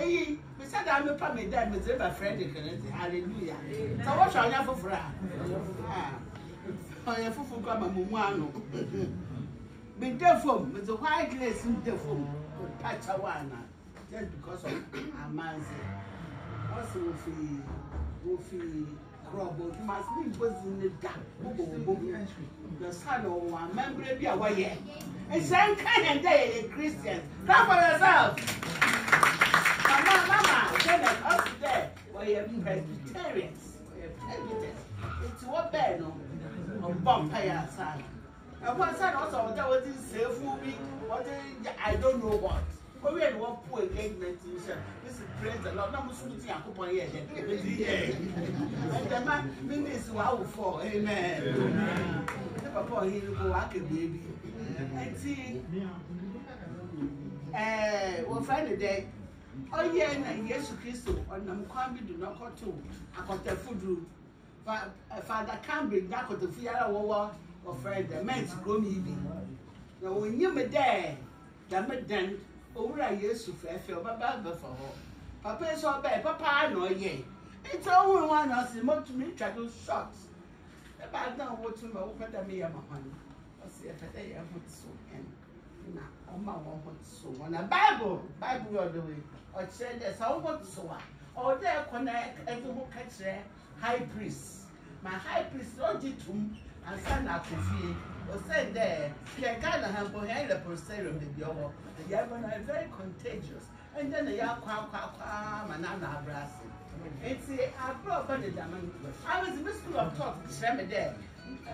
eyi bisa da mi pa mi da mi ti ba fẹ de kele ti hallelujah sọ wọ́n sọ ọ̀nyá foforọ a ọ̀nyá foforọ kọ́ ma mo mú àánú mi dé fom mi ti white lace mi dé fom kò pàṣẹ wà nà just because of amansi wọ́n sì wọ́n fi wọ́n fi rọ̀bù màsí ní ìgbésí ní da gbogbo gbogbo the son of one member bi a wọ́yẹ nsẹ́ńkà yẹn dẹ́ yẹ christian clap for yourself amen ọsi dẹ wọyẹ presbyterians wọyẹ presbyterians what Ben, bẹẹ no ọbọ mpa yẹ asan also asan ọsọ ọdẹ wọdi nsẹfu bi ọdẹ i don't know what But we ni one poor engagement n ṣe this is praise [LAUGHS] the lord náà mo sún mi ti yàn kópa yẹ ẹ̀dẹ̀ ẹ̀dẹ̀ yẹ ẹ̀dẹ̀ má mi ní ìsìn wàá wò fọ amen ní papa ọ̀hìn ni kò wàá kébé bi ẹtì ẹ̀ẹ́ wọ́n fẹ́ ni dẹ́ ɔyɛ na yesu kristo ɔnam kwan bi do n'ɔkɔto akɔtɛfo duro fada cambridge na akɔtɛfo yara wɔwɔ wɔfrɛ dɛmɛnt kurom yi bi na wonyim dɛ dɛmɛ dan owura yesu fɛɛfɛ ɔbɛba abɛfa hɔ papa yi sɛ ɔbɛɛ papa na ɔyɛ nti ɔhuru wa na ɔsi motumi twa do short ɛbaa dan wotum ma wopɛ dɛ meyɛ ma hɔn ɔsi ɛpɛ dɛ yɛ ho so ɛn na ọma wọn ho so wọn na baịbụl baịbụl yọ dọwe ọkyerɛ dɛ sɛ ɔwɔ so a ɔwɔ dɛ ɛkɔ na ɛde ho kɛkyerɛ high priest ma high priest ɔgye tum ansa na akɔ fie ɔsɛn dɛ yɛ ghana ha mpo yɛn yɛ prosterium beebi ɔwɔ yɛn mo na very contagious ɛnjɛ na yɛ akɔ akɔ akɔ ama na na abra ase nti abúlé ọba de dama no awesi mi school of talk. kyerɛ mi dɛ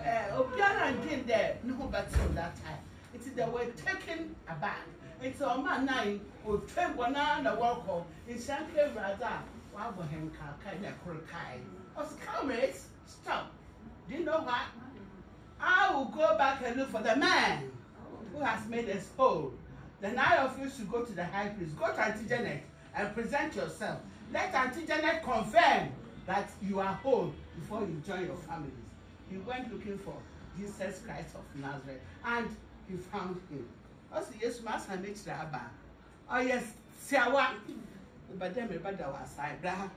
ɛɛ obiara nke dɛ ne ho bɛ tew that time. nti they were taken aback nti ọma nan otwe wọn na na wọkọ nhyia nkiri adze a wabɔ hɛn kaaka na koro kae ɔsi comrades stop do you know what i will go back and look for the man who has made us whole the nine of you should go to the high priest go to Antigenet and present yourself let Antigenet confirm that you are whole before you join your families you went looking for jesus christ of nazareth and He found him ɔsi yesu ma asan n'ekyir aba ɔyɛ siawa ɔba dɛ mɛba da wa asa ebra ha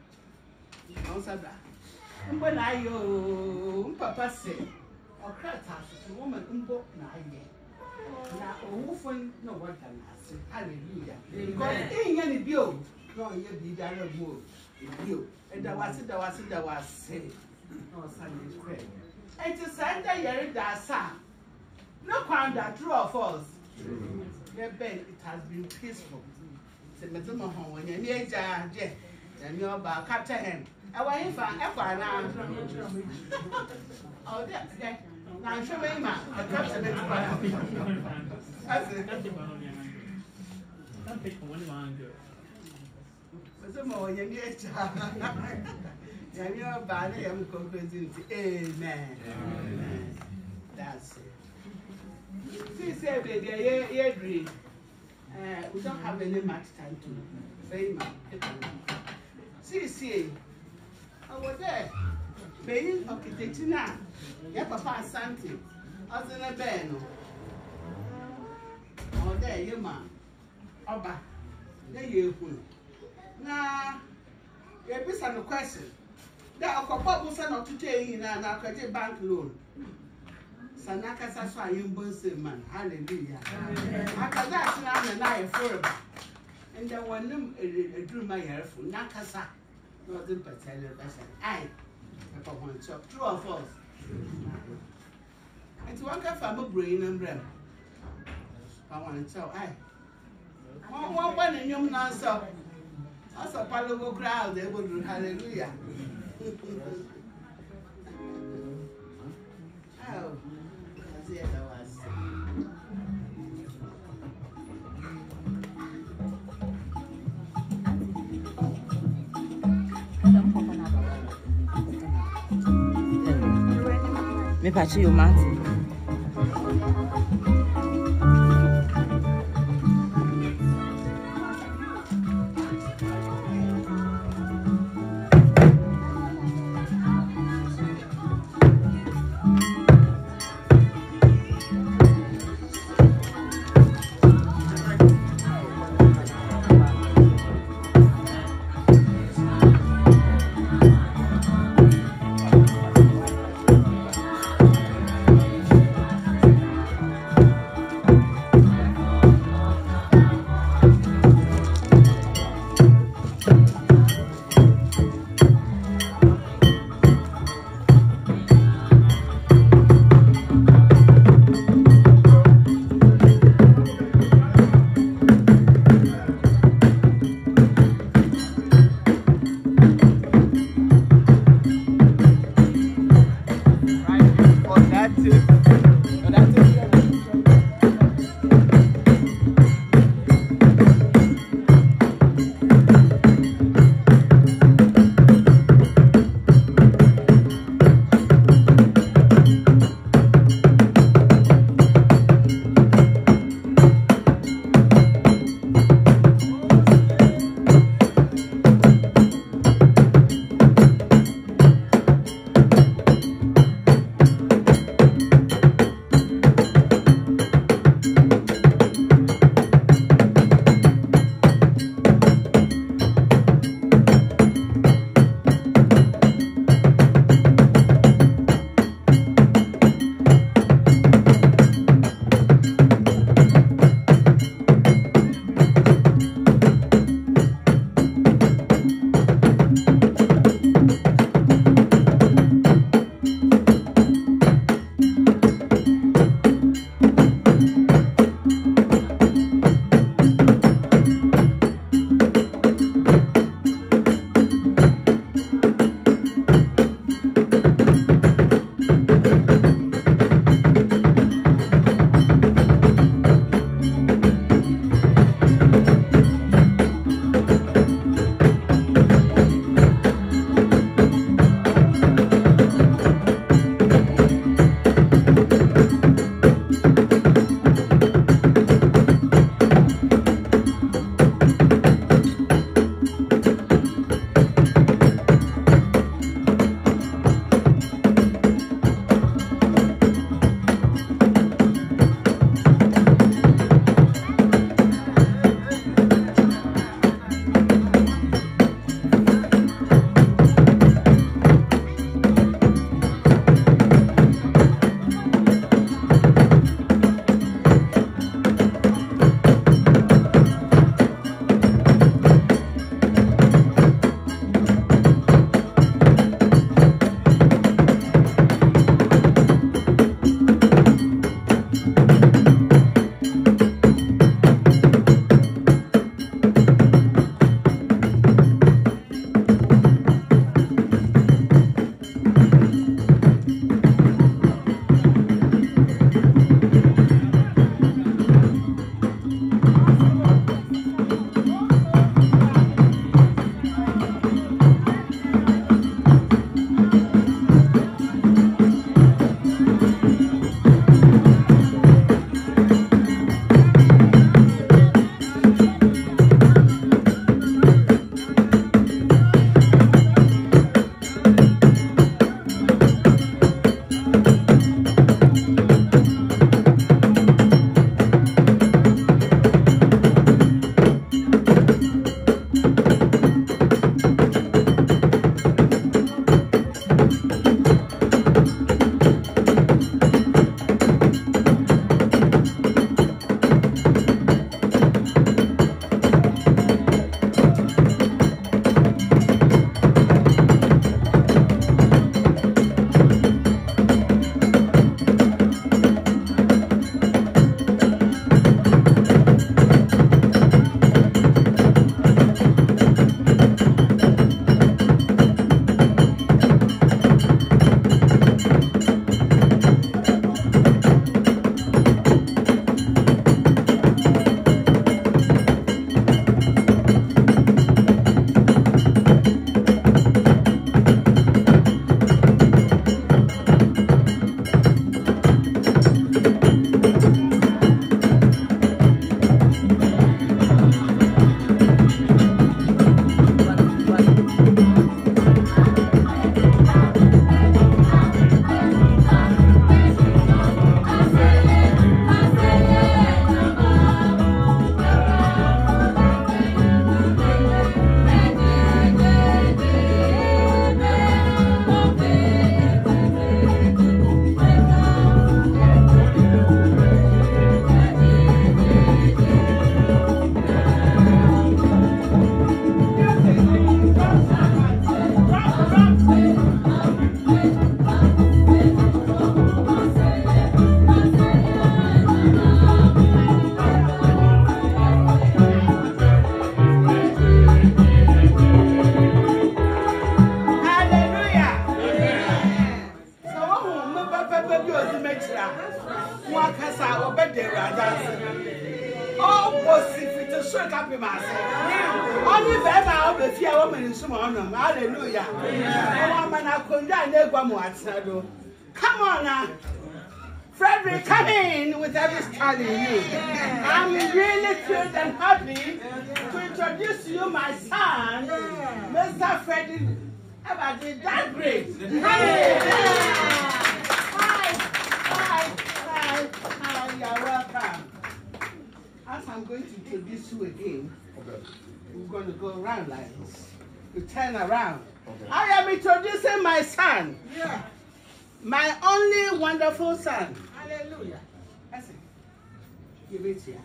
ɔnsa bra mbɔ n'ayɛ ooo mpapa sɛ ɔkrataa soso wɔn mbɔ n'ayɛ na owufo na wɔda n'ase hallelujah because eyinya ne bi o na ɔyɛ biribi ara mu o ebi o ɛda wase da wase da wase na ɔsan ne korɛ ɛti saa ɛda yɛre da asa a. No that true or false? True. Yeah, ben, it has been peaceful. Say, Madame Hon, when you're near Jar, Jeff, you're about capture him. I want him for Equa now. Oh, yeah, yeah. Now, I'm sure we're in That's it. [LAUGHS] Amen. Amen. That's it. see, say, baby, yeah, yeah, agree. Uh, we don't have any much time to very See, see, I there. Papa Santi. I in a bed. Oh, there, you man. Oba. There you go. Now, you're a question. There, na na bank Sanaka ka sa su a yin man hallelujah haka za a tuna na na ya fura ba inda wannan durma Nakasa. No na kasa na wajen fatali basa ai a true or false nti wọn kẹfà bó buroyin náà mìíràn kwakwanci ai wọn wọn bọ ne nyom náà sọ ọsọ palogo kura ọdọ ebo duru hallelujah [LAUGHS] 没拍出油麻子。in you. I'm really thrilled and happy to introduce to you my son, Mr. Freddie Abadi, that great. Hey! Hi, hi, hi, hi, you're welcome. As I'm going to introduce you again, okay. we're going to go around like this. You turn around. Okay. I am introducing my son. Yeah. My only wonderful son. Hallelujah. Give it here.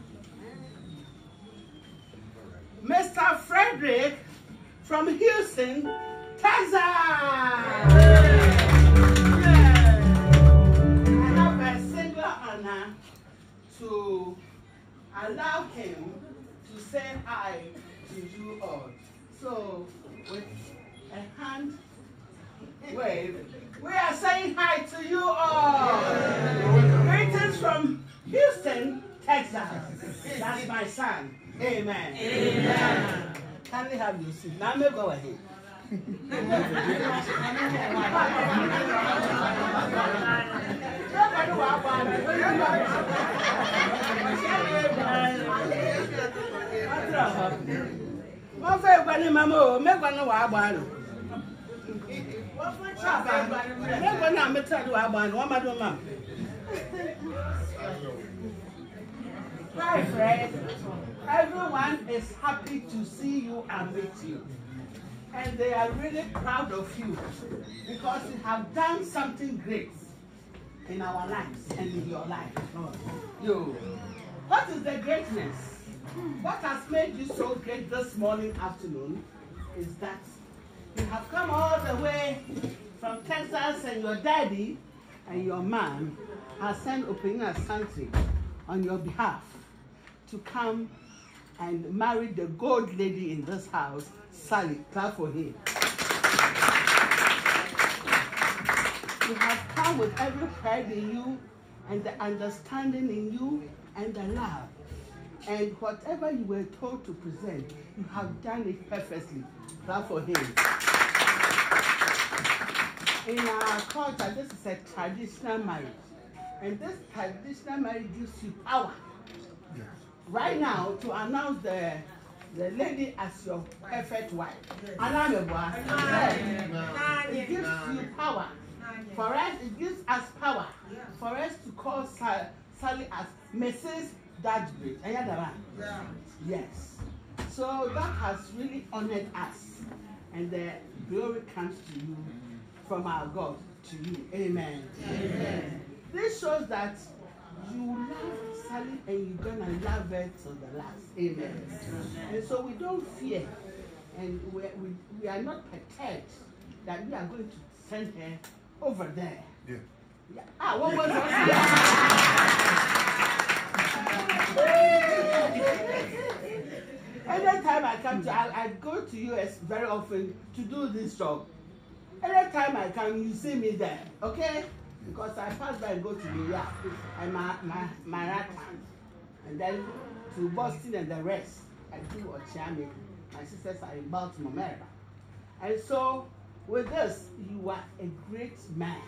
Mr. Frederick from Houston, Texas. I have a singular honor to allow him to say hi to you all. So, with a hand wave, we are saying hi to you all. Greetings from Houston, exile. That's my son. Amen. Amen. Can we have your seat? Now may go ahead. wọ́n fẹ́ ìgbà ní mamọ́ o mẹ́gbà ní wàá gbà nù. mẹ́gbà ní àmì tẹ̀lé wàá gbà nù wọ́n má dún mọ́. Hi, Fred. Everyone is happy to see you and meet you. And they are really proud of you because you have done something great in our lives and in your life. You. What is the greatness? What has made you so great this morning afternoon is that you have come all the way from Texas and your daddy and your mom has sent opening a country on your behalf to come and marry the gold lady in this house, Sally. Clap for him. You have come with every pride in you and the understanding in you and the love. And whatever you were told to present, you have done it perfectly. Clap for him. In our culture, this is a traditional marriage. And this traditional marriage gives you power right now to announce the the lady as your perfect wife. Anamebwa. It gives you power. For us, it gives us power. For us to call Sally as Mrs. Dudbridge. Yeah. Yes. So that has really honored us. And the glory comes to you from our God to you. Amen. Amen. This shows that you love Sally and you're going to love her to the last. Amen. Amen. And so we don't fear and we, we, we are not prepared that we are going to send her over there. Yeah. yeah. Ah, what was that? Every [LAUGHS] time I come to, I, I go to US very often to do this job. Every time I come, you see me there, okay? because I pass by go to the yard and my, my, marathon and then to Boston and the rest. I do Ochami. My sisters are in Baltimore, Maryland. And so with this, you are a great man.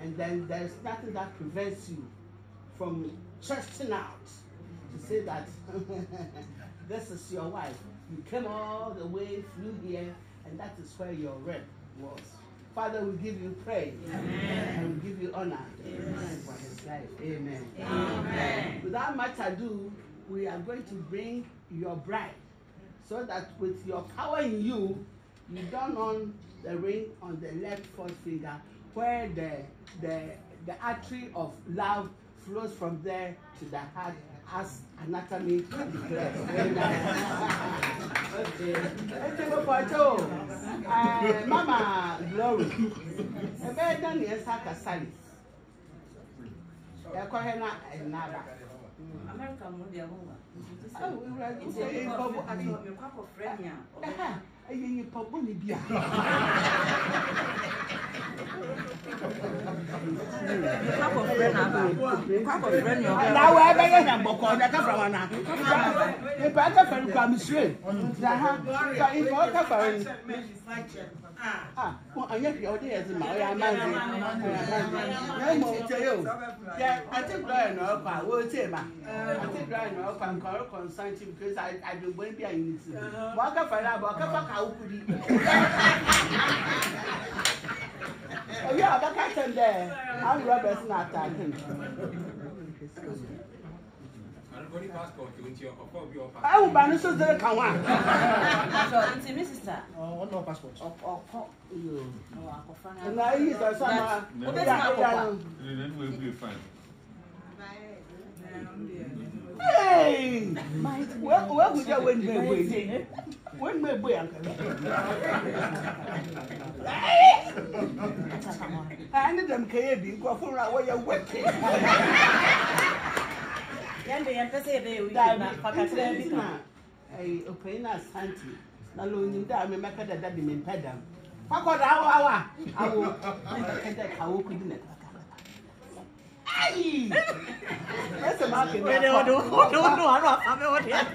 And then there's nothing that prevents you from chesting out to say that [LAUGHS] this is your wife. You came all the way through here, and that is where your rep was. Father, we give you praise Amen. and we give you honor Amen. for his life. Amen. Amen. Without much ado, we are going to bring your bride so that with your power in you, you don't on the ring on the left first finger where the, the, the artery of love flows from there to the heart has anatomy can be blessed. Uh, Mama Glory, ebe da ne yasa ka sali. Ya kwa hena naba. America oh, we were going to to ɛyɛ nipa bɔne bi a n'awo ɛbɛyɛ na bɔkɔ n'aka fara wa na nipa aka fara kura misiri na ha nfa ɔka fara ni. Ah, anya fi ọdị ya zima ọ ya mazi na ụmụ ote yo ya ati brọya na ọkwa wo ote ma ati brọya na ọkwa nke ọrụ kọnsantin because adogbo ndị anyị n'isi ma ọ kafara abụọ kafa ka ukwuri oyi ọbaka tem dee anwụrụ ọbụ esi na ata akim ẹ wù bá ní kàn wá. sọ ntì mí sísà. ọ passport. ọkọ ọwọ akọfà náà. nà eyi sọ sọ o bẹ sọ akọfà. ẹ ẹ nínú ewu efa yìí. wọ́n kù jẹ́ wọ́n gbé ebo yìí wọ́n gbé ebo yà nkàlẹ́. ẹ ẹ ní dàm kẹ́yẹ́ bi nkọ́ fúnra yɛn de yɛn pɛ sɛ yɛbɛ yɛ wiki na pakatrɛ bi na ɔpanyin na asante na lɛ onyim dɛ ame mɛpɛ dada bi mi mpɛ dam fakɔda awo awa awo mɛpɛ dɛ kawo kudi na ayi ɛsɛ maa kɛ bɛɛ de ɔdo ɔdo ɔdo alo afamɛ ɔdi yɛ.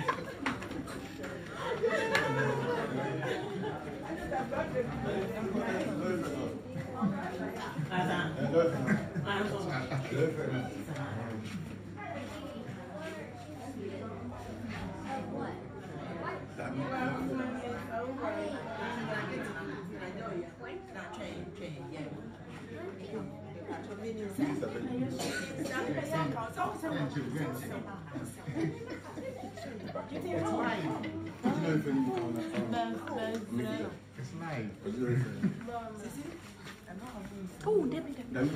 Ada. Ada. Ada. That means It's nice. Oh, Debbie, Debbie.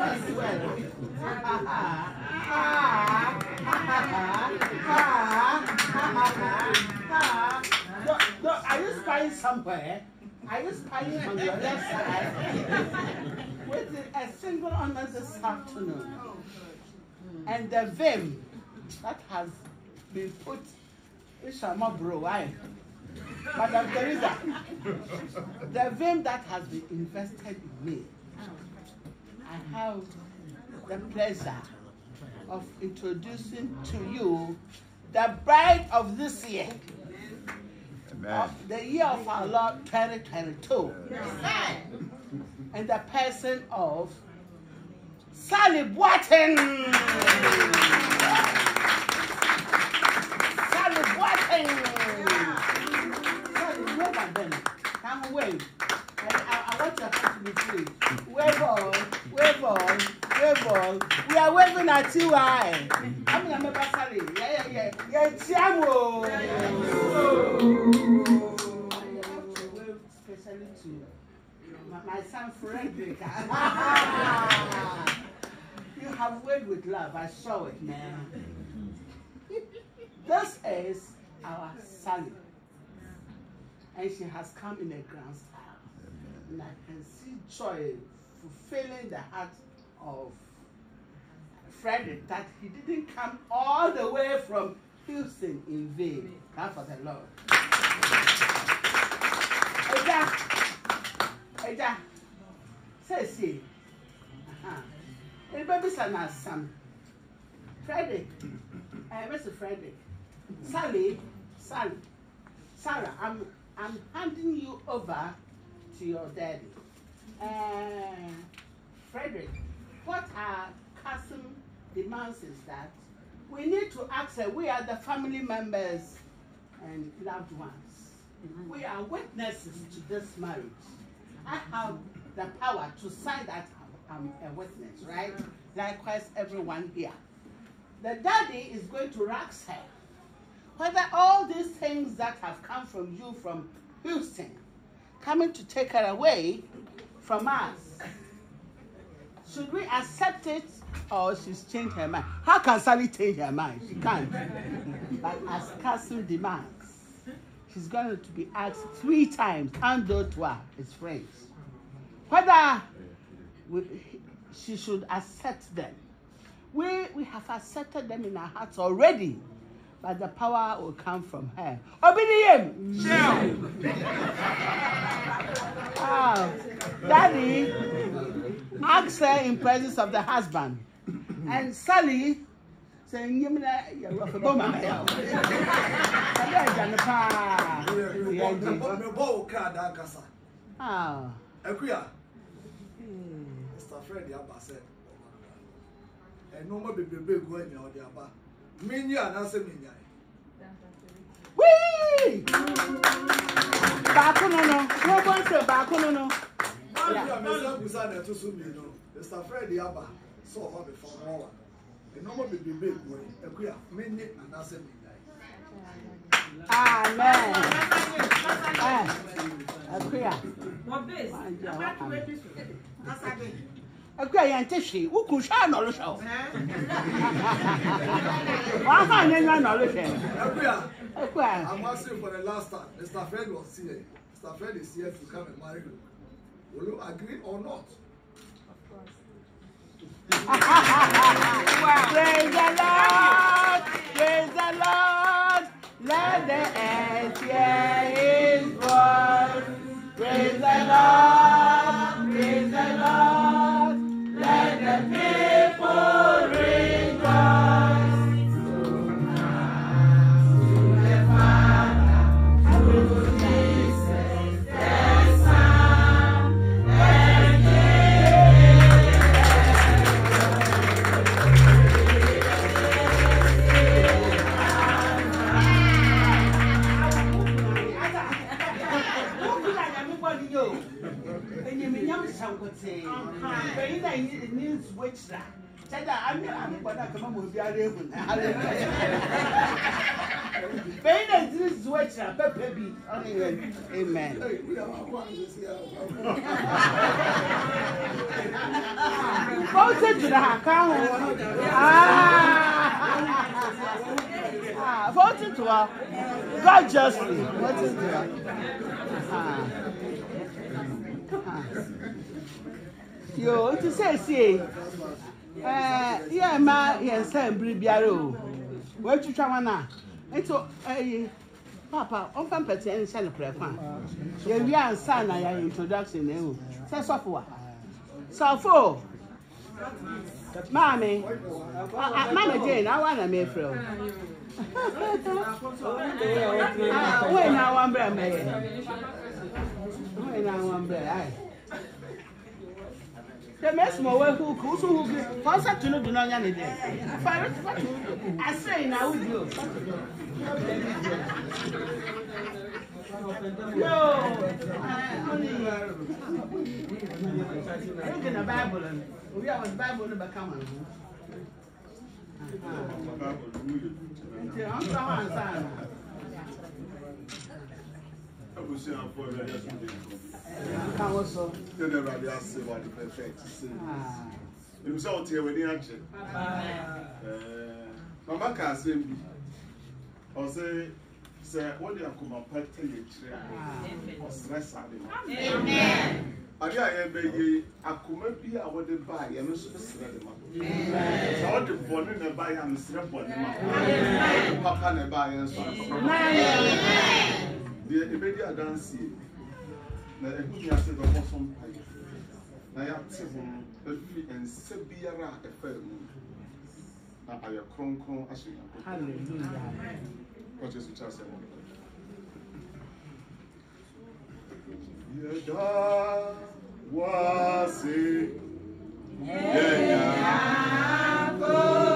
are you spying somewhere? Are you spying on your left side? With a single honor this afternoon. And the vim that has been put in Shama Bro, why? Madam Teresa, the vim that has been invested in me I have the pleasure of introducing to you the bride of this year. Of the year of our Lord 2022. Yes. And the person of Sally Boatin. Sally Boatin. Sally, wave at them. Come away. What you have to be doing? Wave on, wave on, wave on. We are waving at you, I. I'm going to make a Yeah, yeah, yeah. Yeah, Chiamo. Yeah, yeah. Especially to my son Frederick. [LAUGHS] you have waved with love. I saw it, man. this is our Sally. And she has come in a grand and I can see joy fulfilling the heart of Frederick that he didn't come all the way from Houston in vain. Clap for the Lord. Ẹja ẹja sẹ́sì ẹgbẹ́ bí sàn àsàm Frederick ẹ̀ Mr. Frederick Sally Sally Sarah I'm I'm handing you over to your daddy. Uh, Frederick, what are custom demands is that we need to ask her, eh, we are the family members and loved ones. We are witnesses to this marriage. I have the power to sign that I'm a witness, right? Likewise, everyone here. The daddy is going to ask her whether all these things that have come from you from Houston coming to take her away from us. Should we accept it or she's changed her mind? How can Sally change her mind? She can't. but as Castle demands, she's going to be asked three times, and Dotwa, his friends, whether we, she should accept them. We, we have accepted them in our hearts already. but the power will come from her. Obedient. Shell. wow. Daddy asks her in presence of the husband. And Sally saying, Give me that. You're rough. Go, my hell. Oh. Akuya. Mr. Fred Yaba said, oh and no more baby, go in your aba. Minya anase minya. Wee! Baako no no, wọ́n bọ́ ṣe baako no no. Mọ́nìyà mi sábùsá náà tó sún mi nù. Mr Fred Yaba sọ ọ̀họ́ mi fún ọmọ wa. Ìnáwó mi bèbè èkó rẹ̀ ẹ̀kú yà mí ní anase minya. Amen. Ẹ̀kú yà. Wọ́n bẹ́ẹ̀ sí, apá tí wọ́n ti sùn ɛkura yɛn ti si ukun sɛ nɔlu sɛ o wàá hàn ní ɛnyɛ nɔlu sɛ. ɛkura ɛkura i'm asking for the last time mr fred was here mr fred is here to come and marry you will you agree or not. praise the lord praise the lord let the earth hear his voice praise the lord. and na yi ni nsuo kyerɛ kyɛda ame ame bɔ na kama ma obiara ehu ara ehu bɛyi na ntiri nsuo kyerɛ pɛpɛ bi amen. kɔn tɛ gyina ha kan ho aa fɔn tuntun wa god justly fɔn tuntun wa. yoo e. eh, nti seesie ɛɛ yɛ mma yɛn nsa mbiri biara o wɔatwitwa wɔn a nti ɛyi papa ɔmfa mpɛtɛ nhyɛ no prɛko a yɛwie ansa na yɛayɛ introduction na ewu sɛ sɔfo a sɔfo maame maame jane awa na mefrɛ o [LAUGHS] ah, wei na awa mbrɛ mɛyɛ wei na awa mbrɛ ayi the mess more well who who's who who concert to know do not any day. If I read what I say now with you. No, only in the Bible and we are on Bible in the Bacaman. Bible, we are. Ebusi and for the yes we dey. Ka wo so. Tell them that the perfect safe. Ebi sɛ ɔte ɛwɛ ni akyɛ. Mama ka asɛm bi. Ɔsɛ sɛ wɔde akoma pa tɛ yɛ kyerɛ ɔsrɛ sade ade a yɛbɛyɛ akoma bi a wɔde baa yɛ no nso srɛ de ma sɛ wɔde bɔne na ɛbaa yɛ a bɔne ma papa na ɛbaa yɛ nso deɛ ɛbɛdi adansie na ɛho nyɛ ase bɛbɔ so mpaeɛ na yɛate ho no afiri nsa biara a ɛfaa mu na ayɛ kronkron ahyɛ nyankopɔn ɔkyɛ so kyɛ asɛm yɛda wase yɛnyakopɔn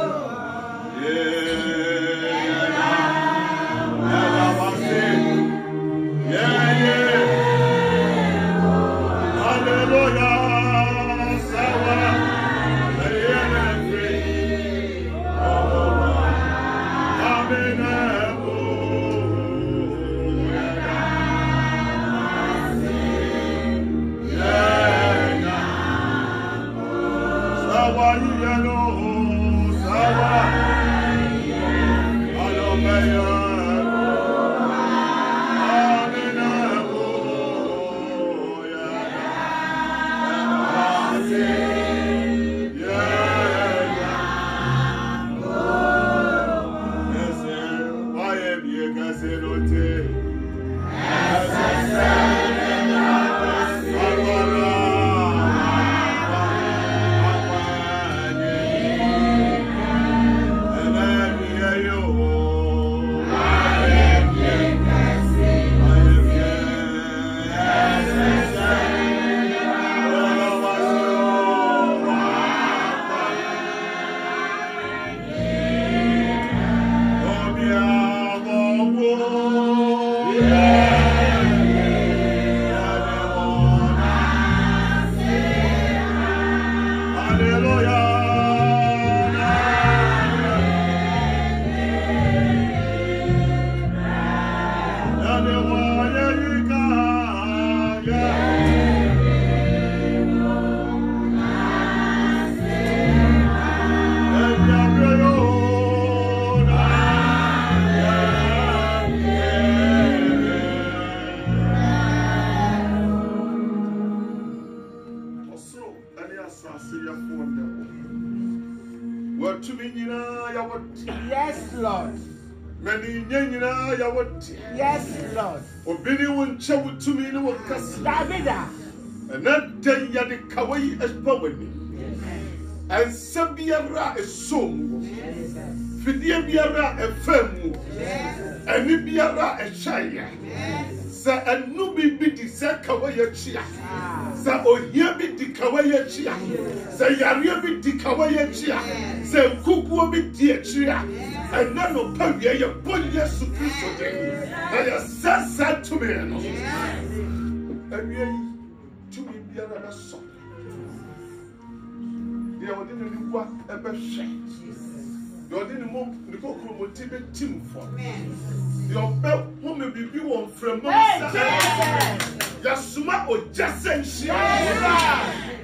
bɔ w'ani nsa biara a ɛso mu wɔ fidie biara a ɛfɛ mu wɔ ani biara ɛhyɛ yɛ sɛ ɛnu bi bi di sɛ kawa yɛ kyia sɛ ohia bi di kawa yɛ kyia sɛ yareɛ bi di kawa yɛ kyia sɛ nkukuo bi di akyire a no pa yɛ bɔ yesu kristo den na yɛ sɛ saa tumi no awie yi tumi biara bɛsɔ deɛ ɔde ne niwa ɛbɛhwɛ deɛ ɔde ne mu ne kokoro mu ti bɛ ti mu fɔ deɛ ɔbɛ home biribi wɔ nframa mu yasoma ogya sɛ nhyia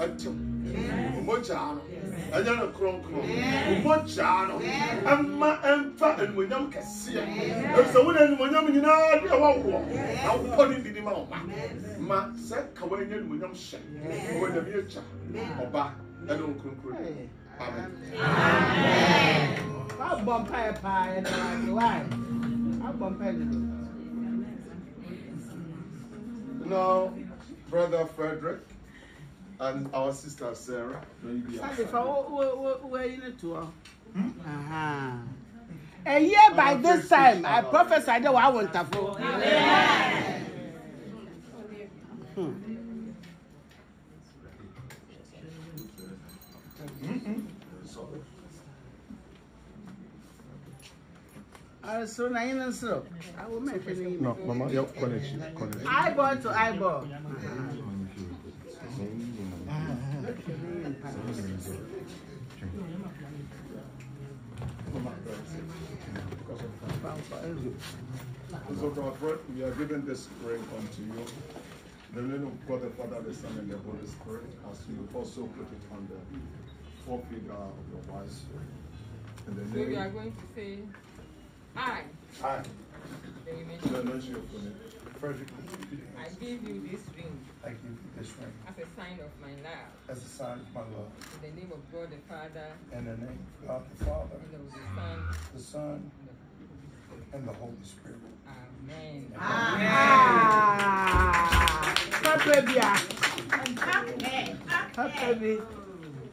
ɛtew mmogyaa ɛnyɛ kronkron ɛma ɛmfa animonyam kɛseɛ animonyam nyinaa de ɛwɔ na wopɔ ne ma ma sɛ ka animonyam hyɛ ɔwɔ atwa ɔba ɛne wo kronkron amen Now, Brother Frederick, and our sister Sarah. Uh-huh. And here by this time, I prophesied that I want to fall. Hmm? Hmm? Uh, so na yín ń sọ̀rọ̀, àwọn mẹ́fẹ́ ni yín. No, mama, yọ kọ́lẹ̀jì. Eyeball to eyeball. Uh-huh. So to we are giving this ring unto you. The name of God the Father, the Son, and the Holy Spirit, as you also put it on the forefinger of your wife's And name. So we are going to say, I. I. Then you mention your name. Frederick. I give you this ring. Thank you for this ring. As a sign of my love. As a sign of my love. In the name of God the Father. In the name of God the Father. And of the Son. The Son. And the Holy Spirit. Amen. Amen. Amen. Amen. Amen. Amen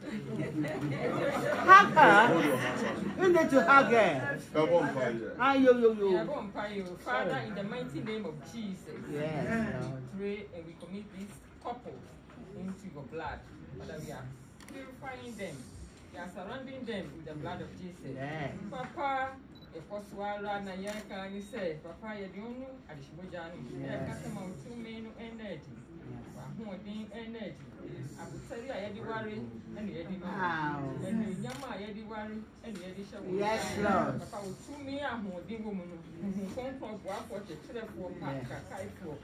hug her. You need to hug her. Ah, yo, yo, Father, in the mighty name of Jesus, yes. we pray and we commit this couple into your blood. Father, we are purifying them. We are surrounding them with the blood of Jesus. Yes. Papa, ɛkɔsoara na yɛka ne sɛ papa yɛde ɔno adehyemogya no yɛkasɛma wo tumi no ɛnɛ adi ho din ɛna adi abotare a yɛde ware ɛna yɛde ma ɛna nyama a yɛde ware ɛna yɛde hyɛ wɔn yes lord mu no huhu kɔnkɔn boafoɔ kyerɛkyerɛfoɔ pakakaefoɔ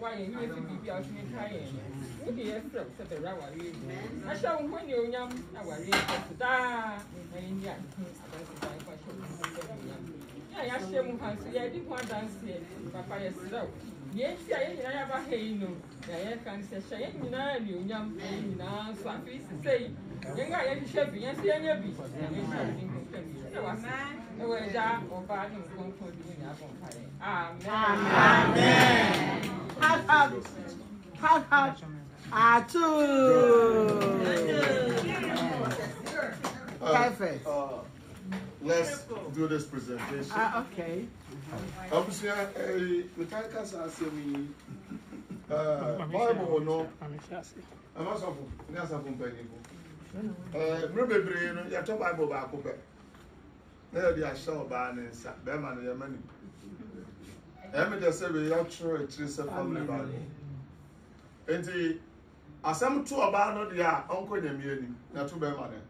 wayɛ nyɛ fi biribi a wotumi ka yɛn wode yɛfrɛ wo sɛ bɛwura awareɛ mu ahyɛ wo ho ne onyam awareɛ kɔ so daa ɛnyɛ adehu adansebae fa hyɛ wo ho sɛ onyam yɛ a yɛahyɛ mu ha nso deɛ yɛn nyinaa yɛaba ha no na yɛka no sɛ hyɛ yɛn nyinaa anuonyam yɛn nyinaa nso afei sesei yɛn a yɛhyehyɛ bi yɛn nso yɛnyɛ bi na yɛhyɛ ase nkonkam yi sɛ wasa ɛwɔ agya ɔbaa ne nyinaa bɔ mpaeɛ amen. Hot hot hot hot atu. Perfect. Uh, uh, Let's do this presentation. Ah, okay. Obviously, we eh, can't cast as me. [LAUGHS] Uh, Bible or no. I'm not so from. I'm so from Benin. Mmerɛ bebree no yɛtɔ Bible baako pɛ na yɛde ahyɛ ɔbaa ne nsa bɛrima no yɛma nim ɛmi deɛ sɛ bɛ yɛatwerɛ akyire sɛ family Bible nti asɛm to ɔbaa no deɛ a ɔnkɔ nyamea nim na to bɛrima no eh.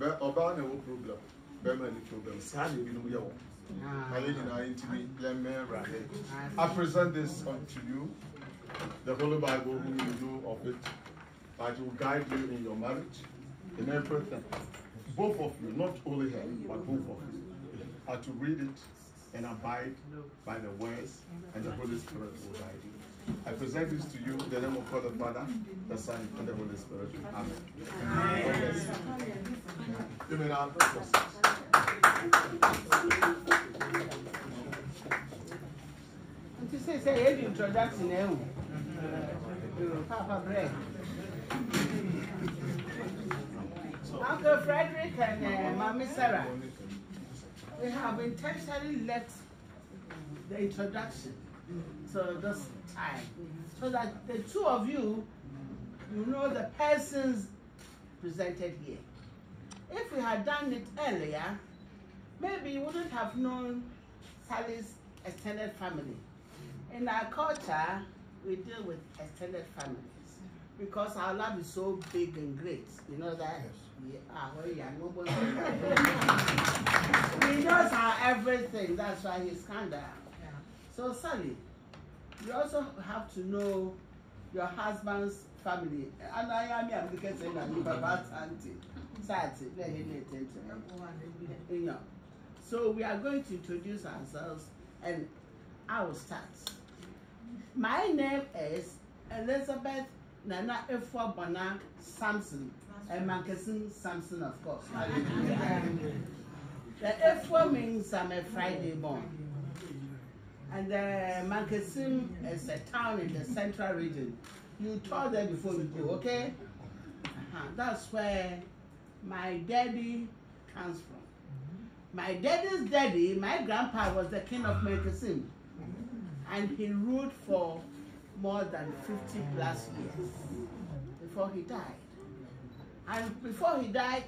Ah. I present this unto you the holy bible whom you know of it that will guide you in your marriage in everything both of you not only him but both of you are to read it and abide by the words and the Holy Spirit will guide you. I present this to you in the name of God the Father, the Son, and the Holy Spirit. Amen. Amen. Amen. You may now nti sɛ sɛ yɛdi introduction awu papa brɛ Uncle Frederick and uh, Mommy Sarah, we have intentionally left the introduction to this time. So that the two of you, you know the persons presented here. If we had done it earlier, maybe you wouldn't have known Sally's extended family. In our culture, we deal with extended families because our love is so big and great. You know that? Yes. We are where you are, nobody. he [LAUGHS] knows our everything. That's why he's kind of so Sally, you also have to know your husband's family. And I am here because I'm a auntie. let him attend to me. So we are going to introduce ourselves and I will start. My name is Elizabeth Nana Efwa Bana Samson. And Mankesin Samson, of course. [LAUGHS] the F4 means I'm a Friday born. And the uh, Mankasim is a town in the central region. You tour there before you go, okay? Uh-huh. That's where my daddy comes from. My daddy's daddy, my grandpa, was the king of Mankasim. And he ruled for more than 50 plus years before he died. And before he died,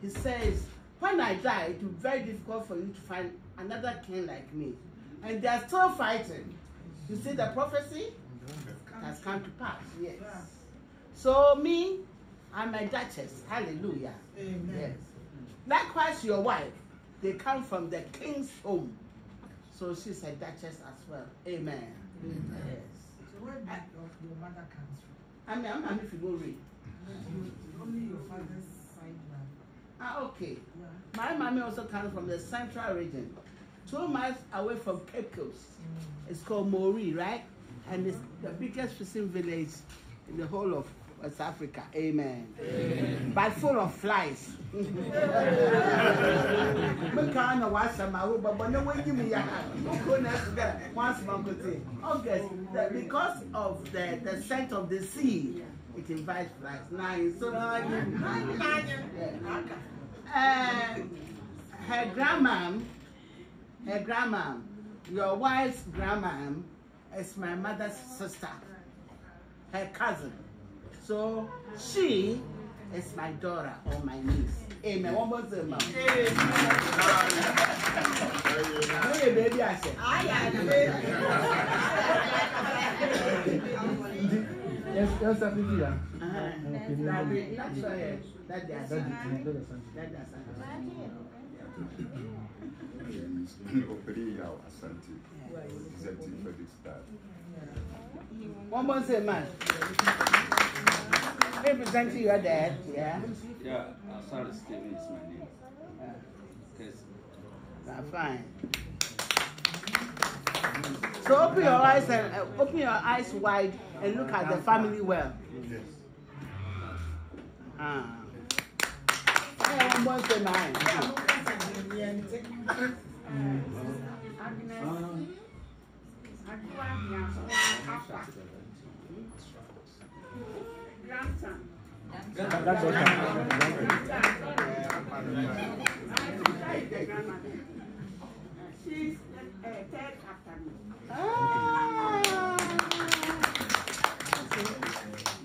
he says, when I die, it will be very difficult for you to find another king like me. And they are still fighting. You see the prophecy has come to pass. Yes. So me, I'm a duchess. Hallelujah. Amen. Yes. Likewise, your wife, they come from the king's home. So she's a duchess as well. Amen. Amen. Yes. So where did your mother comes from? I mean, I'm if you go read. Only your father's side. Ah, okay. Yeah. My mommy also comes from the central region. So miles away from Cape Coast. Mm. It's called Mori, right? And it's the biggest fishing village in the whole of West Africa. Amen. Amen. But full of flies. because of the, the scent of the sea, it invites flies. Nice. So, uh, her grandma her grandma, your wife's grandma is my mother's sister, her cousin. So she is my daughter or my niece. Amen. One more time, ma'am. Amen. baby, I said. Yes, yes, I sir. Yeah. That That's are. That's they That's That That's are. Opelia Asante, Executive Credit Staff. One more say, man. Representing your dad, yeah? Yeah, Asante Steven is my name. Because. Yeah. That's fine. So open your eyes and uh, open your eyes wide and look at the family well. Yes. Ah. one point ten nine. That's okay. She's uh, third after me. Ah.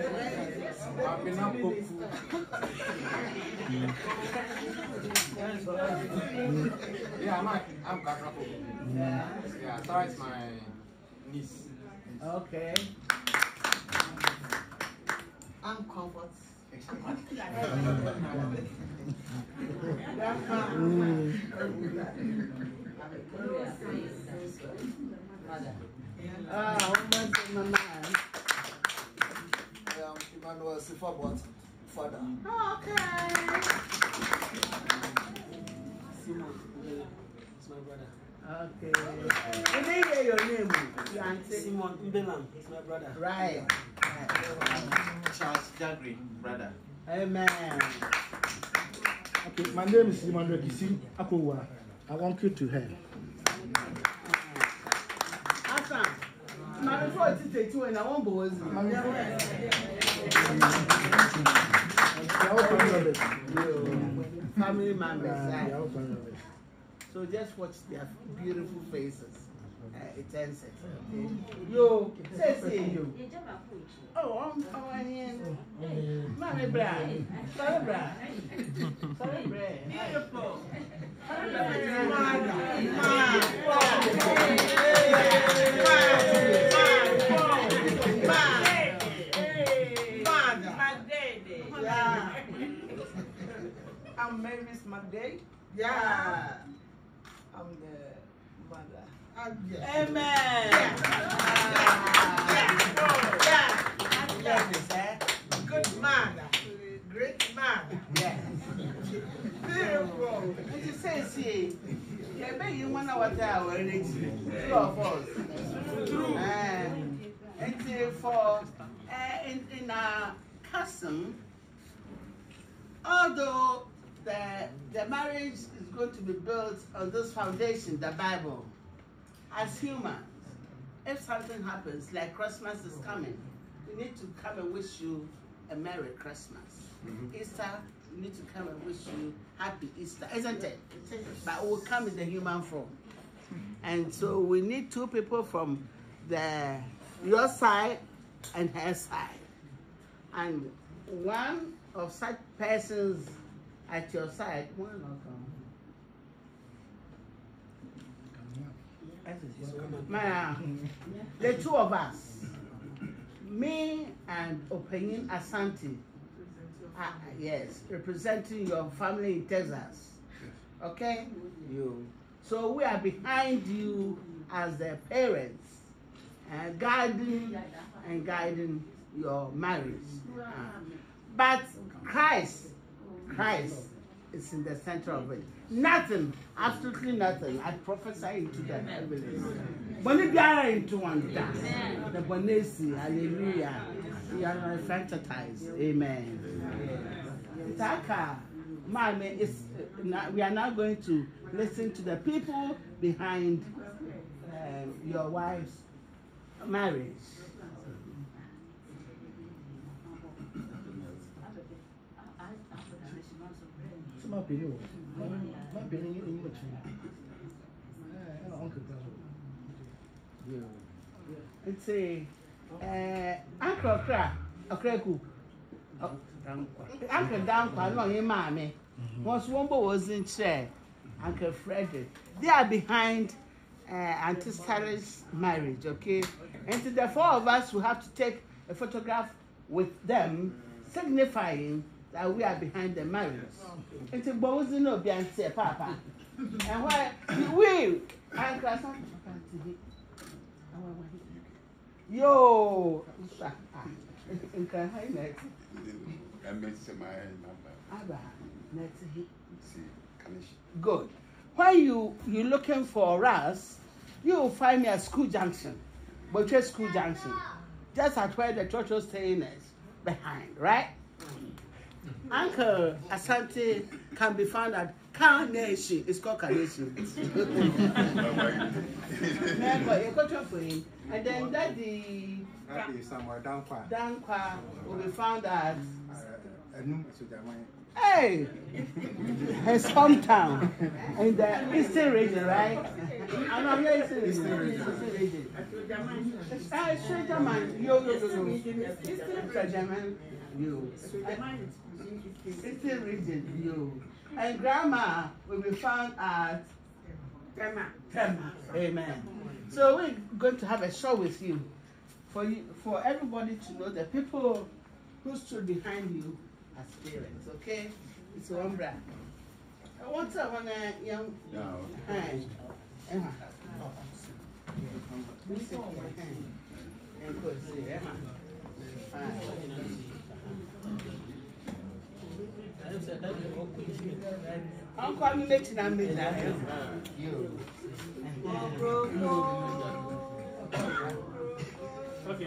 Mm. yeah, I'm, I'm mm. Yeah. Yeah, my niece. Okay. I'm comfort. Mm. [LAUGHS] Ah, almost in my mind. Emmanuel Sifa Boateng, father. Oh, okay. Simon, it's my brother. Okay. Can they hear your name? Simon Mbelam, it's my brother. Right. Charles Jagri, brother. Amen. Okay, my name is Simon Regisi Akowa. I want you to help. Asan, my report is 32 and I want boys. Family members. So just watch their beautiful faces. Uh, it ends it. Yo, say say yo. Oh, I'm coming in. Mommy bra. Sorry bra. Sorry bra. Beautiful. Miss Monday. Yeah. Uh-huh. I'm the mother. Uh, yes. Amen. Yeah. Yeah. Yeah. Good man. Great man. Yes. Beautiful. What you say, see? I bet you want to what I already Two of us. True. Uh, and for uh, in, in our custom, although that the marriage is going to be built on this foundation, the Bible. As humans, if something happens, like Christmas is coming, we need to come and wish you a Merry Christmas. Mm -hmm. Easter, we need to come and wish you Happy Easter, isn't it? But we'll come in the human form. And so we need two people from the your side and her side. And one of such persons at your side, one of them. the two of us, me and Opinion Asante, uh, yes, representing your family in Texas. Okay? You. So we are behind you as their parents, and guiding and guiding your marriage. Uh, but Christ Christ is in the center of it. Nothing, absolutely nothing. I prophesy into that. I believe. into one that. The bonesi, hallelujah. You are sensitized. Amen. Taka, Mame, is uh, we are now going to listen to the people behind uh, your wife's marriage. mapele o mapele em em latim it's a uncle eh, akra akra akra ku akra dankwa no your maame mm-hmm. Once Wombo was in chair, uncle frederick they are behind uh, auntie sarah's marriage okay and so the four of us will have to take a photograph with them signifying that we are behind the marriage. It's a náà bí a ń tiẹ̀ sọ́n pàpà And why? We, ẹ̀wọ̀n yìí. Yóò nsà à nkà ha yìí nà ẹ̀tì. Ẹ̀mí sẹ̀ Good. Why you you looking for us, you will find me at school junction, but Botwe school junction, just at where the church was staying is behind, right? Uncle Asante can be found at Kaneshi. It's called Kaneshi. Remember, you got for him. And then Daddy Dankwa will be found at. Uh, Hey, it's hometown. In the Eastern region, right? I not here, Eastern region. Eastern region. I straight German. Yo, yo, yo, yo. Eastern German. Yo. Eastern region. Yo. And grandma will be found at Tema. Tema. Amen. So we're going to have a show with you for you, for everybody to know the people who stood behind you as parents, okay? It's one bra. Uh, what's up, one uh, young? No. Hi. Emma. And good, see, Emma. Uncle, I'm making a midnight. You. Okay.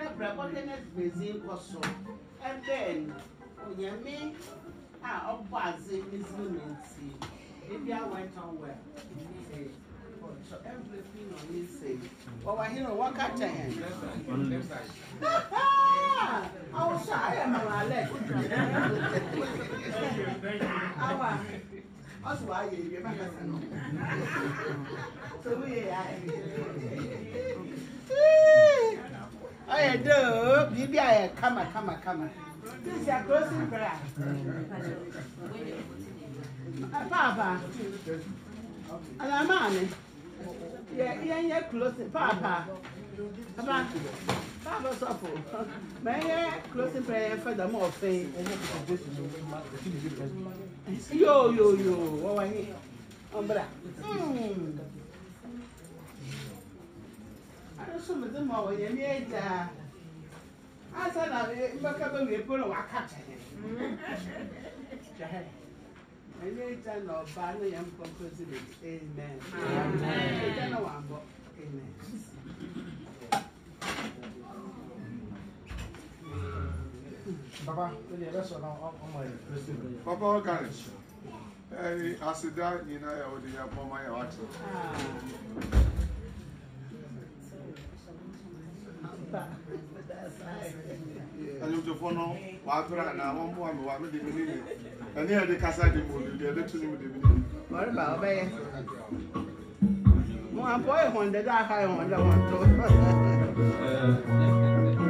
na brabɔ de ne gbedzi kɔ so ɛbɛn onyame a ɔbɔ adze ne zi ne nti ebi awɔ ɛtɔn wɛ ee ɔtɔ ɛnfilifin na ɔne nse ɔwɔ ahen o wɔkata yɛn awusu ayɛ mɛlɛ alɛ awa ɔsi wa ayɛ ewie mɛ kasa no tobi yɛ ayɛ ọyẹ dẹ o biribi ayẹ kama kama kama this is your closing prayer paapa anamaani yẹ yẹ yẹ closing papa papa paapa sọfo mẹ yẹ closing prayer yẹ fẹ yo yo yo yoo yoo wọwọ yìí ọmọbìnrin alusumudze Papa, Papa, what kind of show? Hey, I said that, you know, I ɛnyɛ mutofo no wapere ana wɔn I want to mi de mi ni yɛ ɛni yɛ de kasa de mu de ɛde tu ni mu de mi ni yɛ. mɔriba ɔbɛyɛ mo àpɔ ìhɔn dɛdɛ àká ìhɔn dɛ wọn tó. [LAUGHS]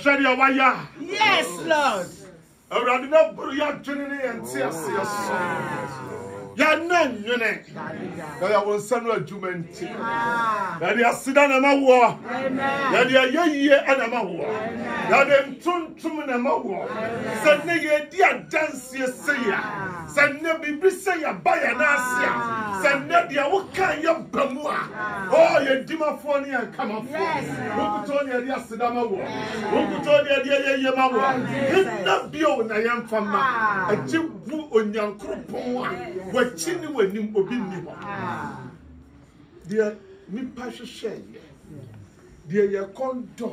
ɛhwɛdeɛ wayɛ yes lord awurade na boro yɛadwene ne yɛnte aseɛ so yɛna nwene na yɛwo nsa no adwuma nti na deɛ aseda na mawoɔ yɛde ayɛ yie ɛna ma woɔ yɛde ntontom na ma woɔ sɛ ne yɛdi adanseɛ sɛyɛ sɛ ne biribi sɛ yɛba yɛ n'ase a sɛ ne deɛ woka yɛ ba mu a ɔɔ yɛ dimafoɔ ne yɛn kamafoɔ wokuto ne yɛde aseda ma woɔ wokuto ne yɛde ayɛ yie ma woɔ nna bio na yɛmfa ma agye bu onyankoropɔn a wɔakyi ne w'anim obi nni hɔ deɛ nipa hwehwɛ deɛ yɛkɔndɔ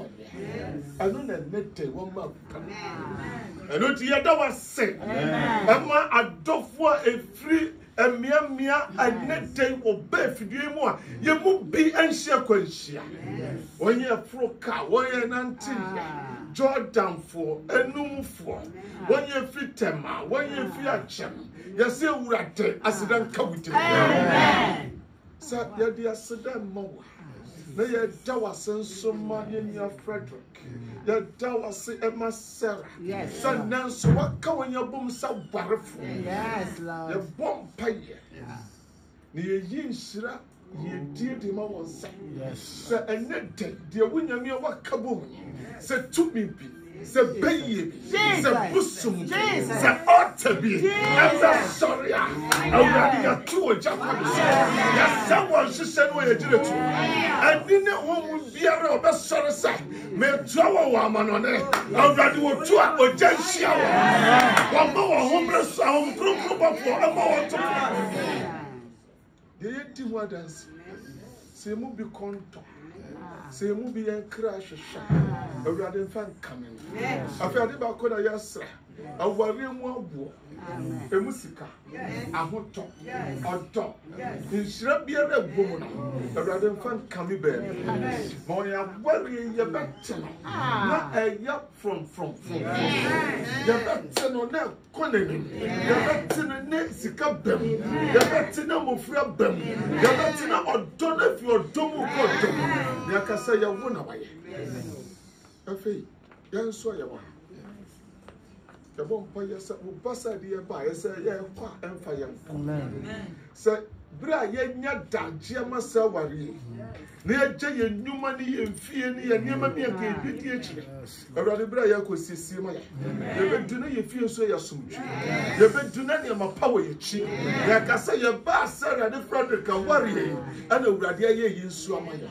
ɛno na ne tɛ wɔma akuta ɛno nti wa se, ɛma adɔfoɔ a ɛfiri mmeammea ɛnɛ tɛ wɔba afidie mu a yɛmu bi ɛnhyɛ kwanhyia wɔnyɛ foro ka wɔyɛ nanteya ah. jordanfoɔ enumfoɔ wɔnyɛ fi tɛma wɔnyɛ fi ah. akyɛm yɛsɛ ewurade aseda nka wuti mu sɛ yɛde aseda mma wa na yɛda wase nso ma ne nua frederick yɛda wase ɛma sarah sɛ nanso waka wɔnyɛ bom sɛ warefo yɛbɔ mpayɛ na yɛyi nhyira yɛdie de ma wɔn nsa sɛ ɛnɛ dɛ deɛ wo nyame a waka bom sɛ tumi bi sɛ bɛyie sɛ bosom sɛ ɔta bi ɛsɛ sɔre a awurade yɛto wɔ gyapa no so yɛsɛ wɔ nhyehyɛ no wɔyɛgyina tu ɛdi ne homu biara ɔbɛsɔre sɛ metua wɔ wɔ amanɔne awurade wɔtu a ɔgya nhyia wɔ wɔma wɔ homere so ahomkronkrobafoɔ ɛma wɔto deɛ yɛdi ho adanse sɛ mu bi kɔntɔ sɛ yɛmu bi yɛn kra hwehwɛ ah. awurade mfa nkame no afei ade baako na yɛasra awareɛ mu aboɔ emu sika ahotɔ ɔdɔ nhyira biara egu mu no awurade nfa nkami baabi ma ɔyɛ awari yɛ bɛ te no ah. na ɛyɛ frɔmfrɔmfrɔm yɛ bɛ te no na ɛkɔ n'anim yɛ bɛ te no ne sika bɛm yɛ bɛ te no amofra bɛm yɛ bɛ te no ɔdɔ no fi ɔdɔ mu kɔ ɔdɔ mu yɛ kasa yɛ wo na wayɛ afei yɛn nso yɛ wɔ ha yɛbɔ mpa yɛ sɛ wo ba sɛ de yɛba yɛ sɛ yɛkɔ a ɛmfa yɛn fa sɛ bere a yɛnya dagyeɛ ma sɛ awareɛ na yɛgye yɛn nnwuma ne yɛn fie ne yɛn nneɛma bi yɛka yɛdi di akyire awurade bere a yɛkɔ siesie ma yɛ yɛbɛdu na yɛ fie so yɛ somdwe yɛbɛdu na nneɛma pa wɔ yɛkyi yɛka sɛ yɛbaa sɛ awurade frederick awareɛ ɛna awurade ayɛ yi nsu ama yɛ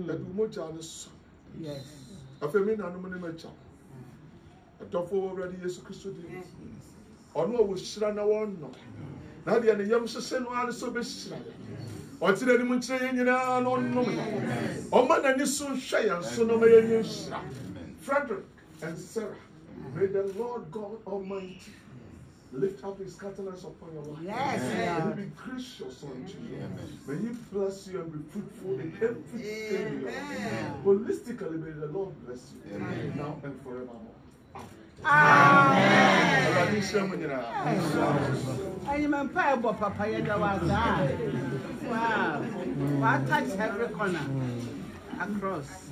ɛde wo mogya no so afei mi nanom ne m'akya ɛdɔfo wɔ awurade yesu kristo di mu ɔno a wɔhyira na wɔnnɔ na deɛ ne yam hyehyɛ no ara nso bɛhyira ɔte n'anim nkyerɛ yɛn nyinaa na ɔnom yɛn ɔma n'ani so nhwɛ yɛn so na ɔma yɛn nyɛ nhyira frederick and sarah may the lord god almighty lift up his countenance upon your life. Yes. May he be gracious unto you. May he bless you and be fruitful in everything. Amen. Holistically, may the Lord bless you. Amen. Now and forevermore. Amen. Amen. Papa, Wow. touch every corner across.